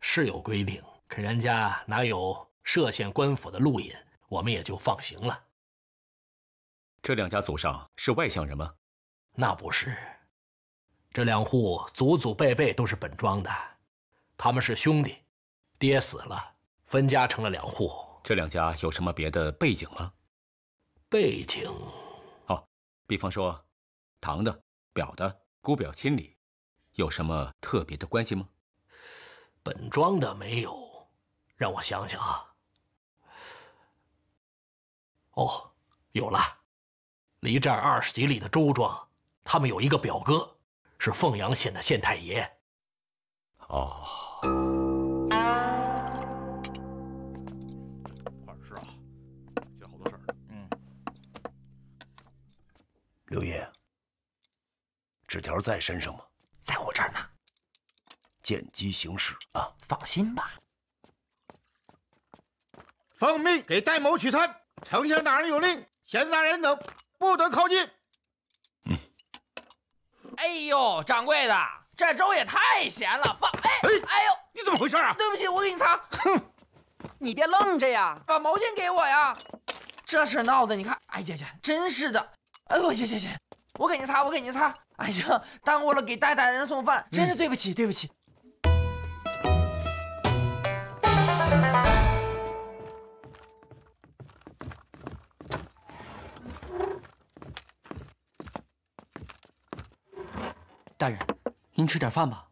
是有规定，可人家哪有歙县官府的路引，我们也就放行了。这两家祖上是外乡人吗？那不是，这两户祖祖辈辈都是本庄的，他们是兄弟，爹死了，分家成了两户。这两家有什么别的背景吗？背景，哦，比方说，堂的、表的。姑表亲里，有什么特别的关系吗？本庄的没有，让我想想啊。哦，有了，离这儿二十几里的周庄，他们有一个表哥，是凤阳县的县太爷。哦，快吃啊，有好多事儿。嗯，刘爷。纸条在身上吗？在我这儿呢。见机行事啊！放心吧。奉命给戴某取餐。丞相大人有令，闲杂人等不得靠近。嗯。哎呦，掌柜的，这粥也太咸了！放哎哎呦，你怎么回事啊？对不起，我给你擦。哼，你别愣着呀，把毛巾给我呀。这事闹的，你看，哎呀呀，真是的。哎呦，行行行，我给您擦，我给您擦。哎呀，耽误了给带大人送饭，真是对不起，对不起。大人，您吃点饭吧。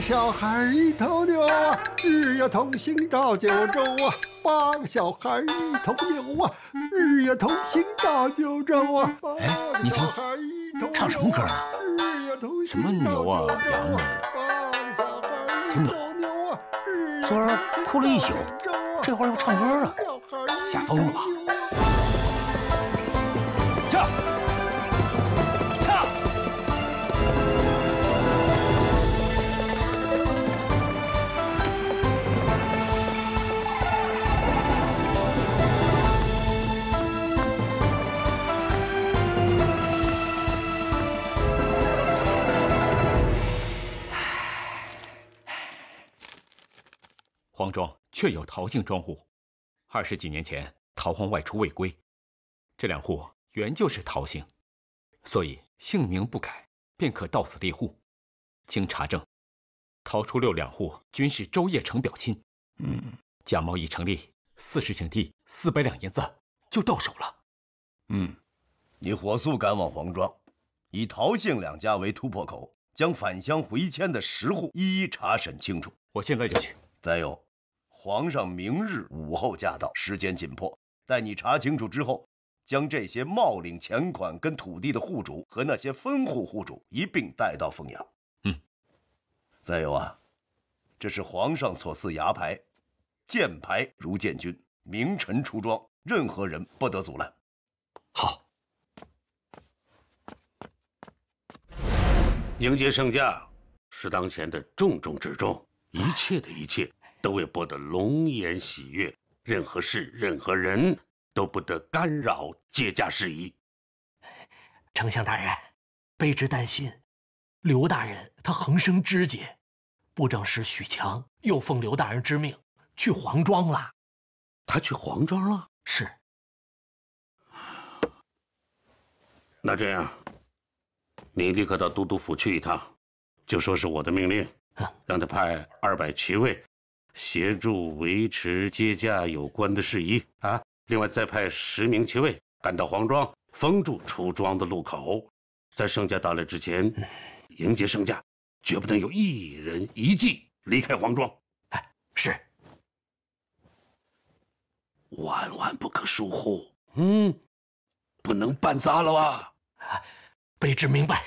小孩一头牛啊，日月同行照九州啊。八个小孩一头牛啊，日月同行照九州啊。哎，你听，唱什么歌呢？什么牛啊，羊啊？听不懂。昨儿哭了一宿，这会儿又唱歌了，吓疯了吧？确有陶姓庄户，二十几年前陶荒外出未归，这两户原就是陶姓，所以姓名不改便可到此立户。经查证，陶初六两户均是周业成表亲。嗯，假贸易成立，四十顷地四百两银子就到手了。嗯，你火速赶往黄庄，以陶姓两家为突破口，将返乡回迁的十户一一查审清楚。我现在就去。再有，皇上明日午后驾到，时间紧迫，待你查清楚之后，将这些冒领钱款跟土地的户主和那些分户户主一并带到凤阳。嗯。再有啊，这是皇上所赐牙牌，剑牌如建军，名臣出庄，任何人不得阻拦。好。迎接圣驾是当前的重中之重。一切的一切都为博得龙颜喜悦，任何事、任何人都不得干扰接驾事宜。丞相大人，卑职担心，刘大人他横生枝节，布政使许强又奉刘大人之命去黄庄了。他去黄庄了？是。那这样，你立刻到都督府去一趟，就说是我的命令。让他派二百骑卫协助维持接驾有关的事宜啊！另外再派十名骑卫赶到黄庄，封住出庄的路口，在圣驾到来之前迎接圣驾，绝不能有一人一骑离开黄庄。哎，是，万万不可疏忽。嗯，不能办砸了啊！卑职明白。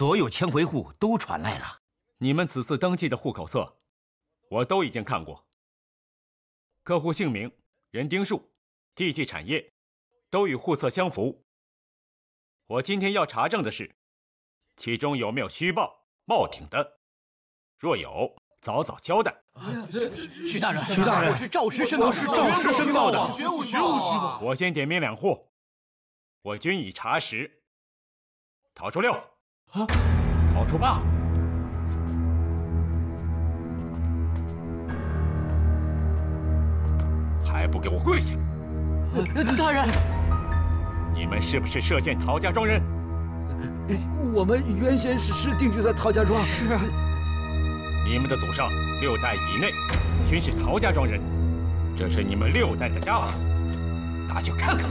所有迁回户都传来了。你们此次登记的户口册，我都已经看过。客户姓名、人丁数、地契产业，都与户册相符。我今天要查证的是，其中有没有虚报、冒挺的？若有，早早交代。徐大人，徐大人，我是照实申报，是照实申报的，绝无虚报。我先点名两户，我均已查实。逃出六，啊！逃出八，还不给我跪下！大人，你们是不是涉县陶家庄人？我们原先是是定居在陶家庄。是。你们的祖上六代以内均是陶家庄人，这是你们六代的家谱，拿去看看。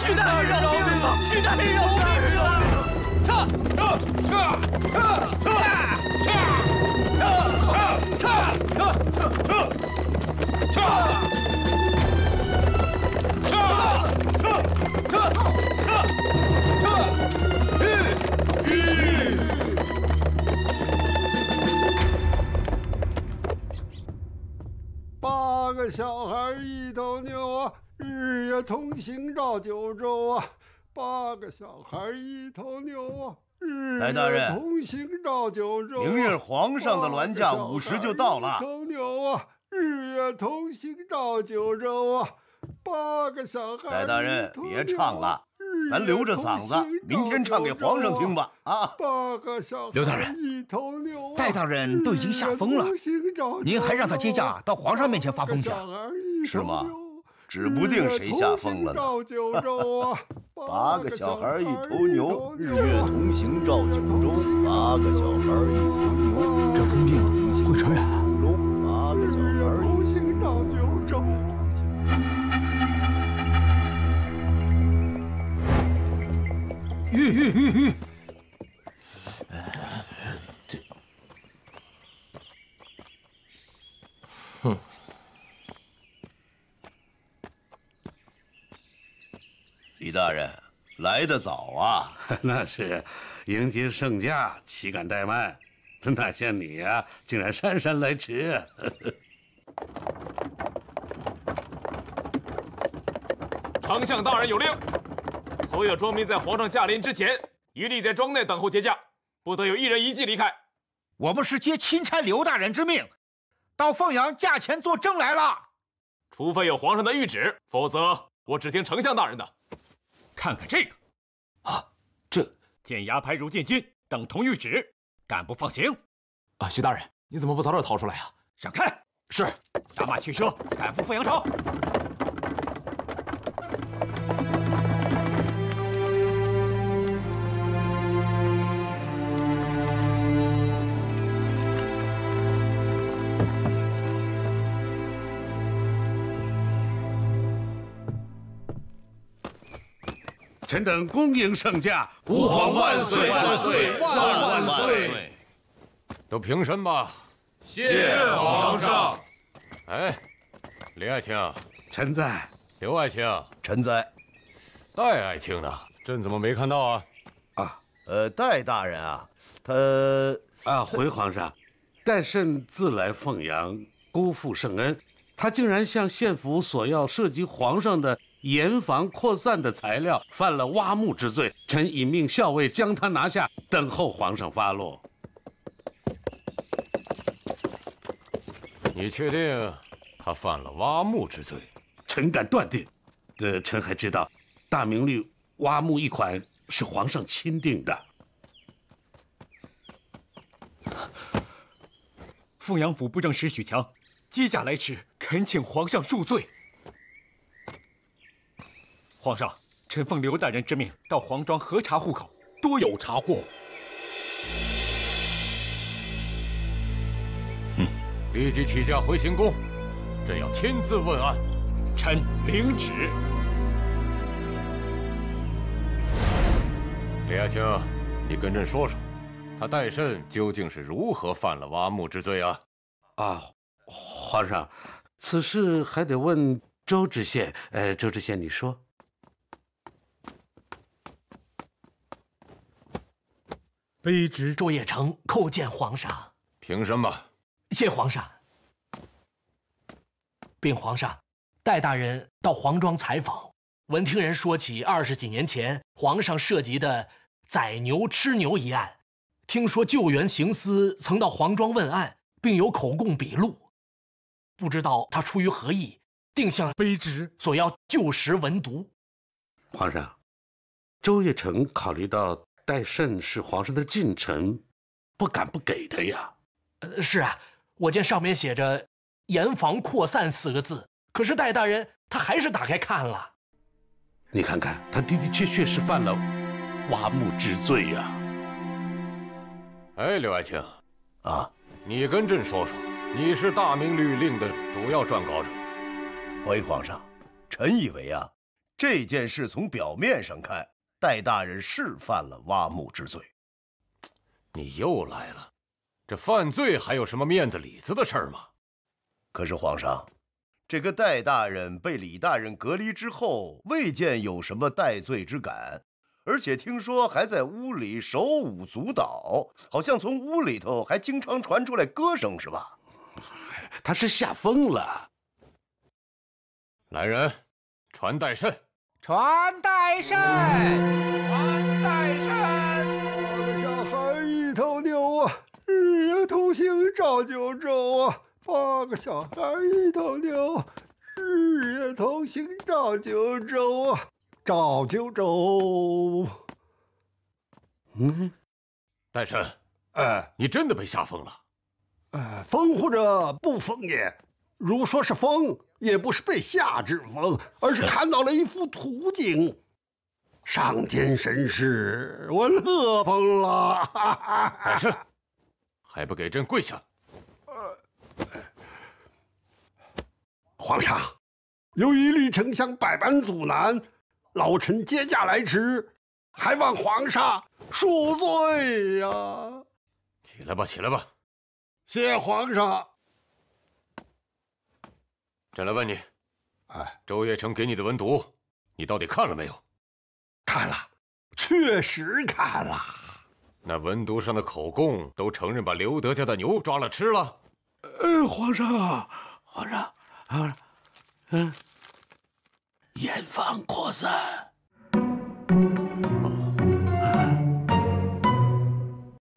徐大人饶命啊！徐大人饶命啊！撤撤撤撤撤撤撤撤撤撤撤！八个小孩一头牛啊！日月同行绕九州啊，八个小孩一头牛啊，日月同行绕九州。明日皇上的銮驾午时就到了。一头牛啊，日月同行绕九州啊，八个小孩。戴大人，别唱了，咱留着嗓子，明天唱给皇上听吧。啊，八个小孩。刘大人，戴大人都已经吓疯了，您还让他接驾到皇上面前发疯去？是吗？指不定谁吓疯了呢。八个小孩一头牛，日月同行照九州。八个小孩一头牛，这疯病会传染。八个小孩同行照九州。吁吁吁吁。李大人来得早啊！那是迎接圣驾，岂敢怠慢？哪像你呀，竟然姗姗来迟。丞相大人有令，所有庄民在皇上驾临之前，一律在庄内等候接驾，不得有一人一骑离开。我们是接钦差刘大人之命，到凤阳驾前作证来了。除非有皇上的谕旨，否则我只听丞相大人的。看看这个，啊，这见牙牌如见金，等同谕旨，敢不放行？啊，徐大人，你怎么不早点逃出来啊？闪开！是，打马驱车，赶赴凤阳城。臣等恭迎圣驾，吾皇万岁万岁万万岁！都平身吧。谢皇上。哎，李爱卿，臣在。刘爱卿，臣在。戴爱卿呢？朕怎么没看到啊？啊，呃，戴大人啊，他啊，回皇上，戴慎自来凤阳，辜负圣恩，他竟然向县府索要涉及皇上的。严防扩散的材料犯了挖墓之罪，臣已命校尉将他拿下，等候皇上发落。你确定他犯了挖墓之罪？臣敢断定。呃，臣还知道，大明律挖墓一款是皇上钦定的。凤阳府布政使许强接驾来迟，恳请皇上恕罪。皇上，臣奉刘大人之命到黄庄核查户口，多有查获。嗯，立即起驾回行宫，朕要亲自问案。臣领旨。李爱卿，你跟朕说说，他戴慎究竟是如何犯了挖墓之罪啊？啊，皇上，此事还得问周知县。呃，周知县，你说。卑职周业成叩见皇上。平身吧。谢皇上。禀皇上，戴大人到黄庄采访，闻听人说起二十几年前皇上涉及的宰牛吃牛一案，听说救援行司曾到黄庄问案，并有口供笔录，不知道他出于何意，定向卑职索要旧时文牍。皇上，周业成考虑到。戴胜是皇上的近臣，不敢不给的呀。呃，是啊，我见上面写着“严防扩散”四个字，可是戴大人他还是打开看了。你看看，他的的确确是犯了挖墓之罪呀。哎，刘爱卿，啊，你跟朕说说，你是大明律令的主要撰稿者。回皇上，臣以为啊，这件事从表面上看。戴大人是犯了挖墓之罪，你又来了。这犯罪还有什么面子里子的事儿吗？可是皇上，这个戴大人被李大人隔离之后，未见有什么戴罪之感，而且听说还在屋里手舞足蹈，好像从屋里头还经常传出来歌声，是吧？他是吓疯了。来人，传戴胜。传代圣，传代圣。八个小孩一头牛啊，日月同行照九州啊。八个小孩一头牛，日月同行照九州啊，照九州。嗯，代神，哎，你真的被吓疯了？哎，疯或者不疯也，如说是风。也不是被吓之风，而是看到了一幅图景，上天神事，我乐疯了。戴胜，还不给朕跪下！皇上，由于李丞相百般阻拦，老臣接驾来迟，还望皇上恕罪呀！起来吧，起来吧。谢皇上。朕来问你，哎，周业成给你的文牍，你到底看了没有？看了，确实看了。那文牍上的口供都承认把刘德家的牛抓了吃了。呃，皇上，皇上，啊，嗯，严防扩散。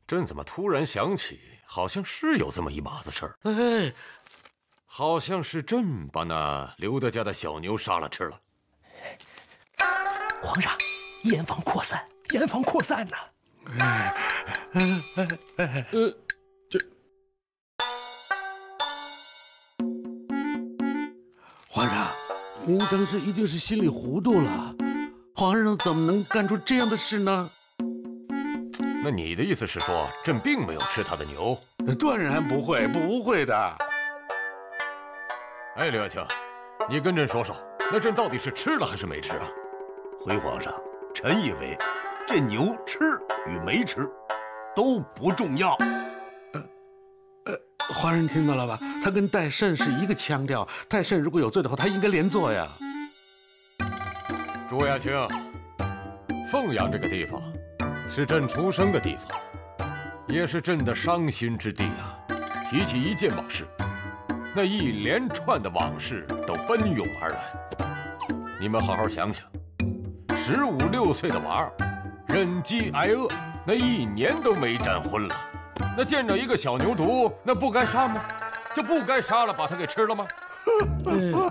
朕怎么突然想起，好像是有这么一码子事儿。哎，好像是朕把那刘德家的小牛杀了吃了。皇上，严防扩散，严防扩散呐！哎，哎哎哎，呃，这皇上，您当时一定是心里糊涂了。皇上怎么能干出这样的事呢？那你的意思是说，朕并没有吃他的牛？断然不会，不会的。哎，刘亚卿，你跟朕说说，那朕到底是吃了还是没吃啊？回皇上，臣以为，这牛吃与没吃，都不重要。呃，呃，皇上听到了吧？他跟戴慎是一个腔调。戴慎如果有罪的话，他应该连坐呀。朱亚卿，凤阳这个地方。是朕出生的地方，也是朕的伤心之地啊！提起一件往事，那一连串的往事都奔涌而来。你们好好想想，十五六岁的娃儿，忍饥挨饿，那一年都没沾荤了。那见着一个小牛犊，那不该杀吗？就不该杀了，把它给吃了吗？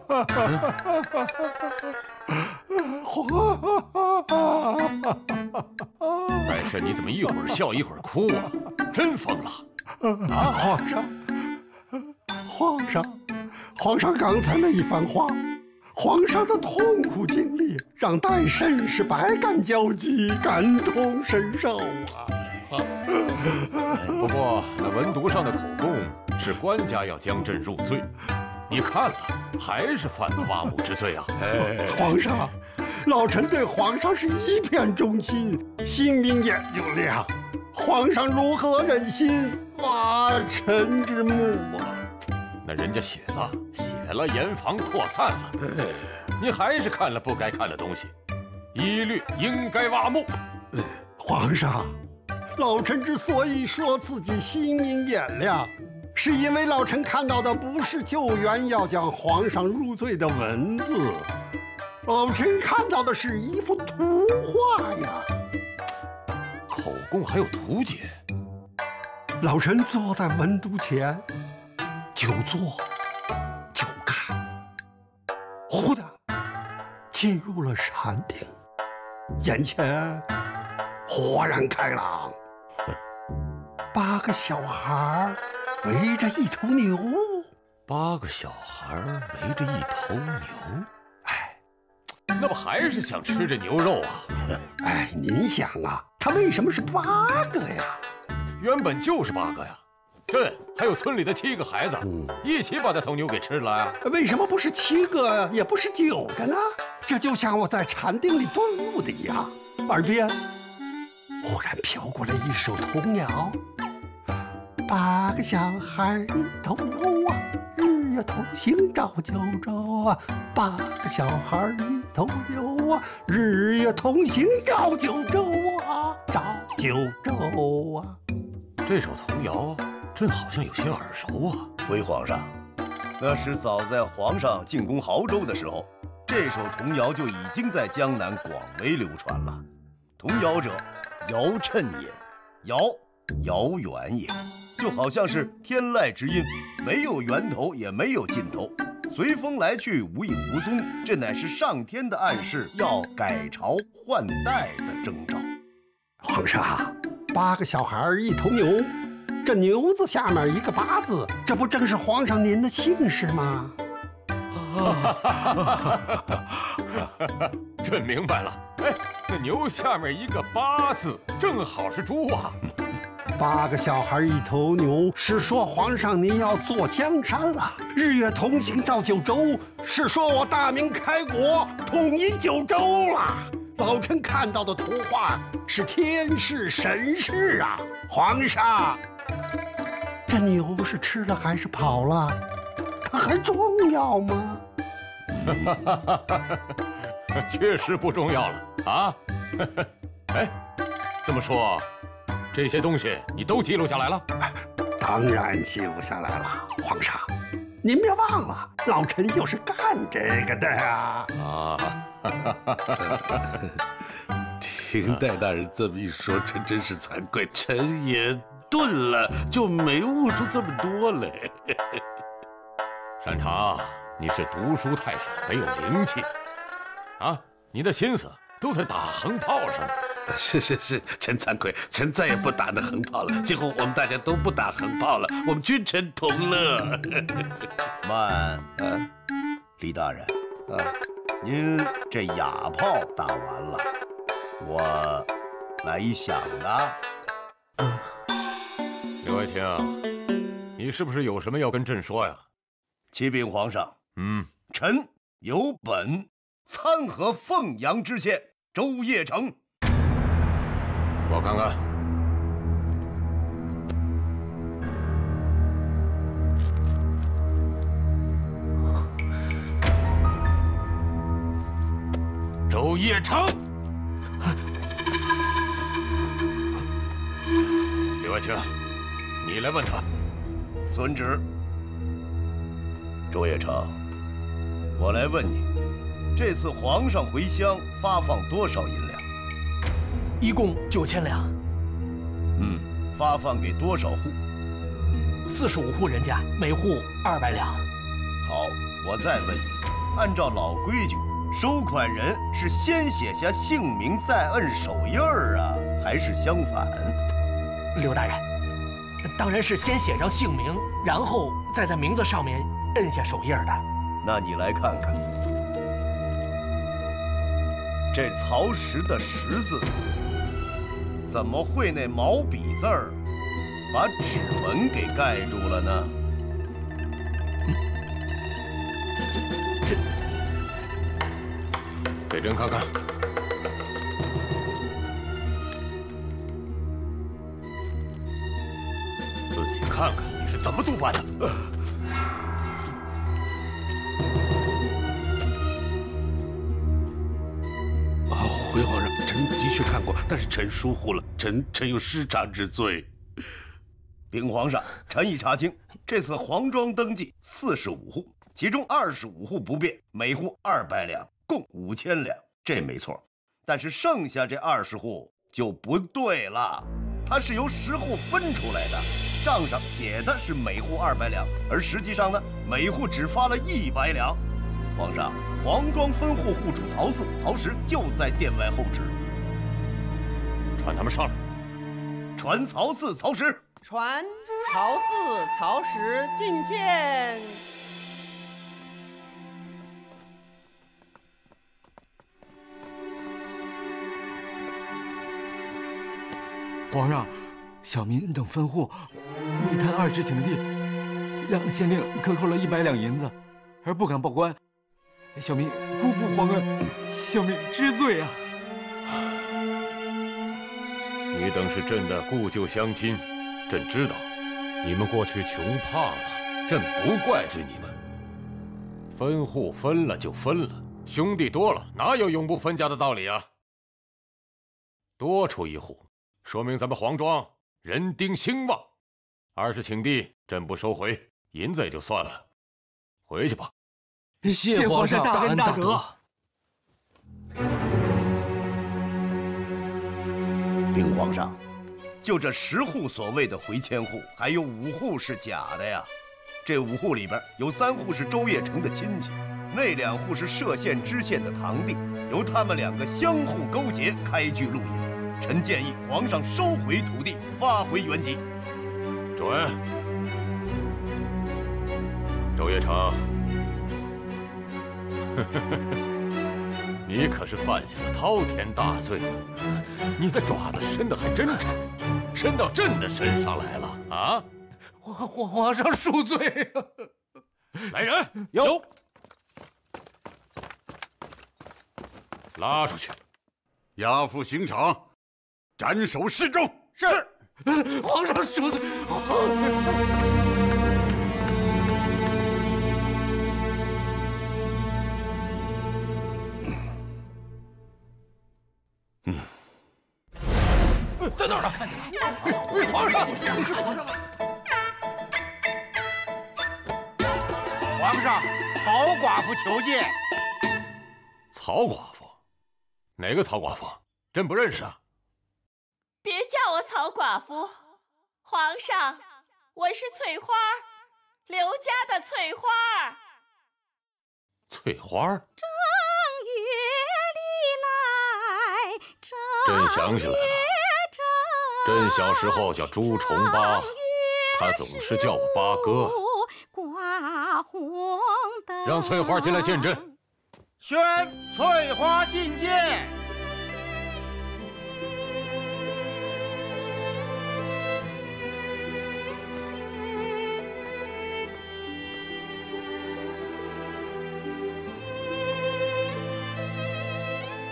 戴胜，你怎么一会儿笑一会儿哭啊？真疯了！啊，皇上，皇上，皇上刚才那一番话，皇上的痛苦经历让戴胜是百感交集，感同身受啊。不过那文牍上的口供是官家要将朕入罪。你看了，还是犯了挖母之罪啊！皇上，老臣对皇上是一片忠心，心明眼就亮。皇上如何忍心挖臣之墓啊？那人家写了，写了，严防扩散了。你还是看了不该看的东西，一律应该挖墓。皇上，老臣之所以说自己心明眼亮。是因为老臣看到的不是救援要将皇上入罪的文字，老臣看到的是一幅图画呀。口供还有图解。老臣坐在文牍前，就坐久看，忽的进入了禅定，眼前豁然开朗，八个小孩。围着一头牛，八个小孩围着一头牛，哎，那不还是想吃这牛肉啊？哎，您想啊，他为什么是八个呀？原本就是八个呀，朕还有村里的七个孩子，一起把这头牛给吃了啊。为什么不是七个，也不是九个呢？这就像我在禅定里顿悟的一样，耳边忽然飘过来一首童谣。八个小孩一头牛啊，日月同行照九州啊。八个小孩一头牛啊，日月同行照九州啊，照九州啊。这首童谣，朕好像有些耳熟啊。回皇上，那是早在皇上进攻亳州的时候，这首童谣就已经在江南广为流传了。童谣者，谣谶也，谣，谣远也。就好像是天籁之音，没有源头，也没有尽头，随风来去，无影无踪。这乃是上天的暗示，要改朝换代的征兆。皇上，八个小孩一头牛，这牛字下面一个八字，这不正是皇上您的姓氏吗？啊 朕明白了。哎，那牛下面一个八字，正好是猪啊。八个小孩一头牛，是说皇上您要坐江山了；日月同行照九州，是说我大明开国，统一九州了。老臣看到的图画是天是神是啊！皇上，这牛是吃了还是跑了？它还重要吗？确实不重要了啊！哎，这么说。这些东西你都记录下来了？当然记录下来了，皇上，您别忘了，老臣就是干这个的呀！啊，听戴大人这么一说，臣真是惭愧，臣也炖了，就没悟出这么多来。擅长，你是读书太少，没有灵气。啊，你的心思都在打横炮上。是 是是，臣惭愧，臣再也不打那横炮了。今后我们大家都不打横炮了，我们君臣同乐。慢，李大人，啊，您这哑炮打完了，我来一响的。刘爱卿，你是不是有什么要跟朕说呀？启禀皇上，嗯，臣有本参合凤阳知县周业成。我看看，周业成，刘爱卿，你来问他。遵旨。周业成，我来问你，这次皇上回乡发放多少银两？一共九千两。嗯，发放给多少户？四十五户人家，每户二百两。好，我再问你，按照老规矩，收款人是先写下姓名再摁手印儿啊，还是相反？刘大人，当然是先写上姓名，然后再在名字上面摁下手印的。那你来看看，这曹石的石字。怎么会那毛笔字儿把指纹给盖住了呢？给朕看看。看看你是怎么督办的。啊，回皇上，臣的确看过，但是臣疏忽了，臣臣有失察之罪。禀皇上，臣已查清，这次黄庄登记四十五户，其中二十五户不变，每户二百两，共五千两，这没错。但是剩下这二十户就不对了，它是由十户分出来的，账上写的是每户二百两，而实际上呢，每户只发了一百两。皇上，黄庄分户户主曹四、曹石就在殿外候旨，传他们上来。传曹四、曹石。传曹四、曹石觐见。皇上，小民等分户为贪二十顷地，让县令克扣了一百两银子，而不敢报官。小民辜负皇恩，小民知罪啊！你等是朕的故旧乡亲，朕知道，你们过去穷怕了，朕不怪罪你们。分户分了就分了，兄弟多了哪有永不分家的道理啊？多出一户，说明咱们黄庄人丁兴旺。二是请地，朕不收回，银子也就算了，回去吧。谢皇上大恩大德。禀皇上，就这十户所谓的回迁户，还有五户是假的呀。这五户里边有三户是周业成的亲戚，那两户是歙县知县的堂弟，由他们两个相互勾结开具路营。臣建议皇上收回土地，发回原籍。准。周月成。你可是犯下了滔天大罪，你的爪子伸得还真长，伸到朕的身上来了啊！皇皇皇上恕罪。来人，有，拉出去，押赴刑场，斩首示众。是，皇上恕罪。在哪儿呢？看见了，皇上！皇上，曹寡妇求见。曹寡妇？哪个曹寡妇？朕不认识啊。别叫我曹寡妇，皇上，我是翠花，刘家的翠花。翠花。正月里来，朕想起来了，朕小时候叫朱重八，他总是叫我八哥。让翠花进来见朕。宣翠花觐见。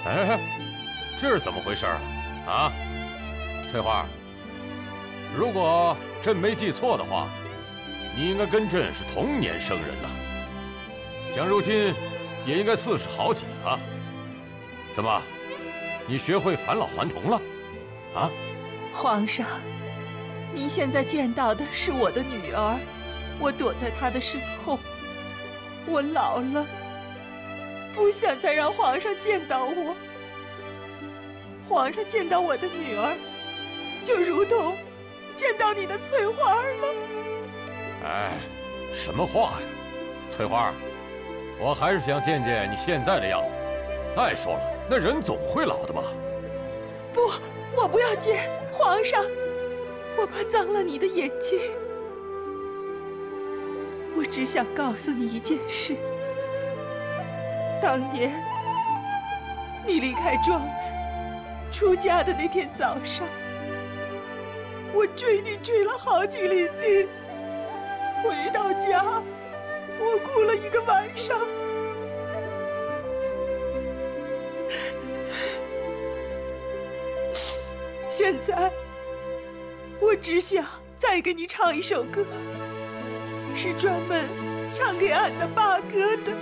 哎，这是怎么回事啊？啊，翠花，如果朕没记错的话，你应该跟朕是同年生人呐。想如今也应该四十好几了。怎么，你学会返老还童了？啊？皇上，您现在见到的是我的女儿，我躲在她的身后。我老了。不想再让皇上见到我。皇上见到我的女儿，就如同见到你的翠花了。哎，什么话呀，翠花，我还是想见见你现在的样子。再说了，那人总会老的吧？不，我不要见皇上，我怕脏了你的眼睛。我只想告诉你一件事。当年你离开庄子出家的那天早上，我追你追了好几里地，回到家我哭了一个晚上。现在我只想再给你唱一首歌，是专门唱给俺的八哥的。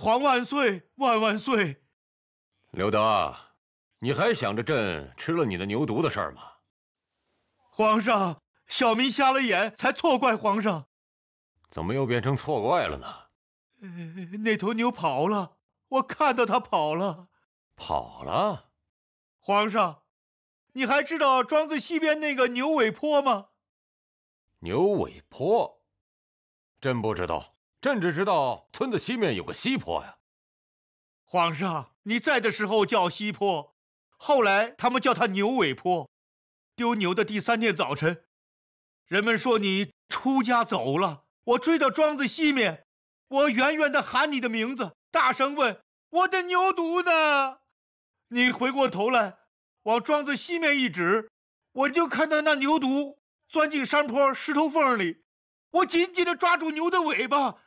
皇万岁万万岁！刘德。你还想着朕吃了你的牛犊的事儿吗？皇上，小民瞎了眼，才错怪皇上。怎么又变成错怪了呢？呃，那头牛跑了，我看到它跑了。跑了？皇上，你还知道庄子西边那个牛尾坡吗？牛尾坡？朕不知道，朕只知道村子西面有个西坡呀。皇上，你在的时候叫西坡。后来他们叫他牛尾坡。丢牛的第三天早晨，人们说你出家走了。我追到庄子西面，我远远的喊你的名字，大声问：“我的牛犊呢？”你回过头来，往庄子西面一指，我就看到那牛犊钻进山坡石头缝里。我紧紧的抓住牛的尾巴，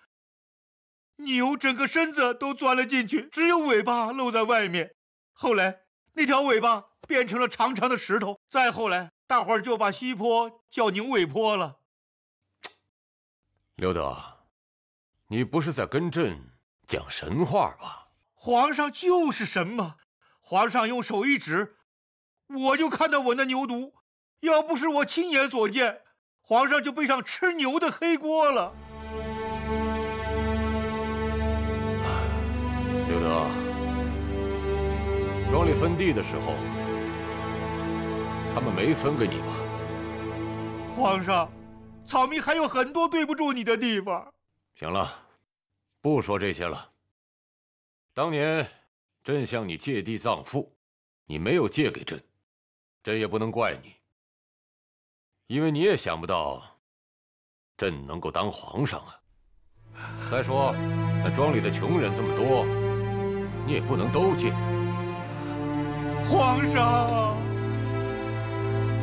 牛整个身子都钻了进去，只有尾巴露在外面。后来。那条尾巴变成了长长的石头，再后来，大伙儿就把西坡叫牛尾坡了。刘德，你不是在跟朕讲神话吧？皇上就是神嘛！皇上用手一指，我就看到我那牛犊。要不是我亲眼所见，皇上就背上吃牛的黑锅了。刘德。庄里分地的时候，他们没分给你吧？皇上，草民还有很多对不住你的地方。行了，不说这些了。当年朕向你借地葬父，你没有借给朕，朕也不能怪你。因为你也想不到，朕能够当皇上啊。再说，那庄里的穷人这么多，你也不能都借。皇上，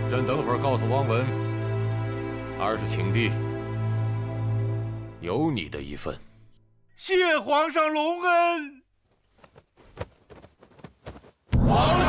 朕等会儿告诉汪文，二是请帝，有你的一份。谢皇上隆恩。皇。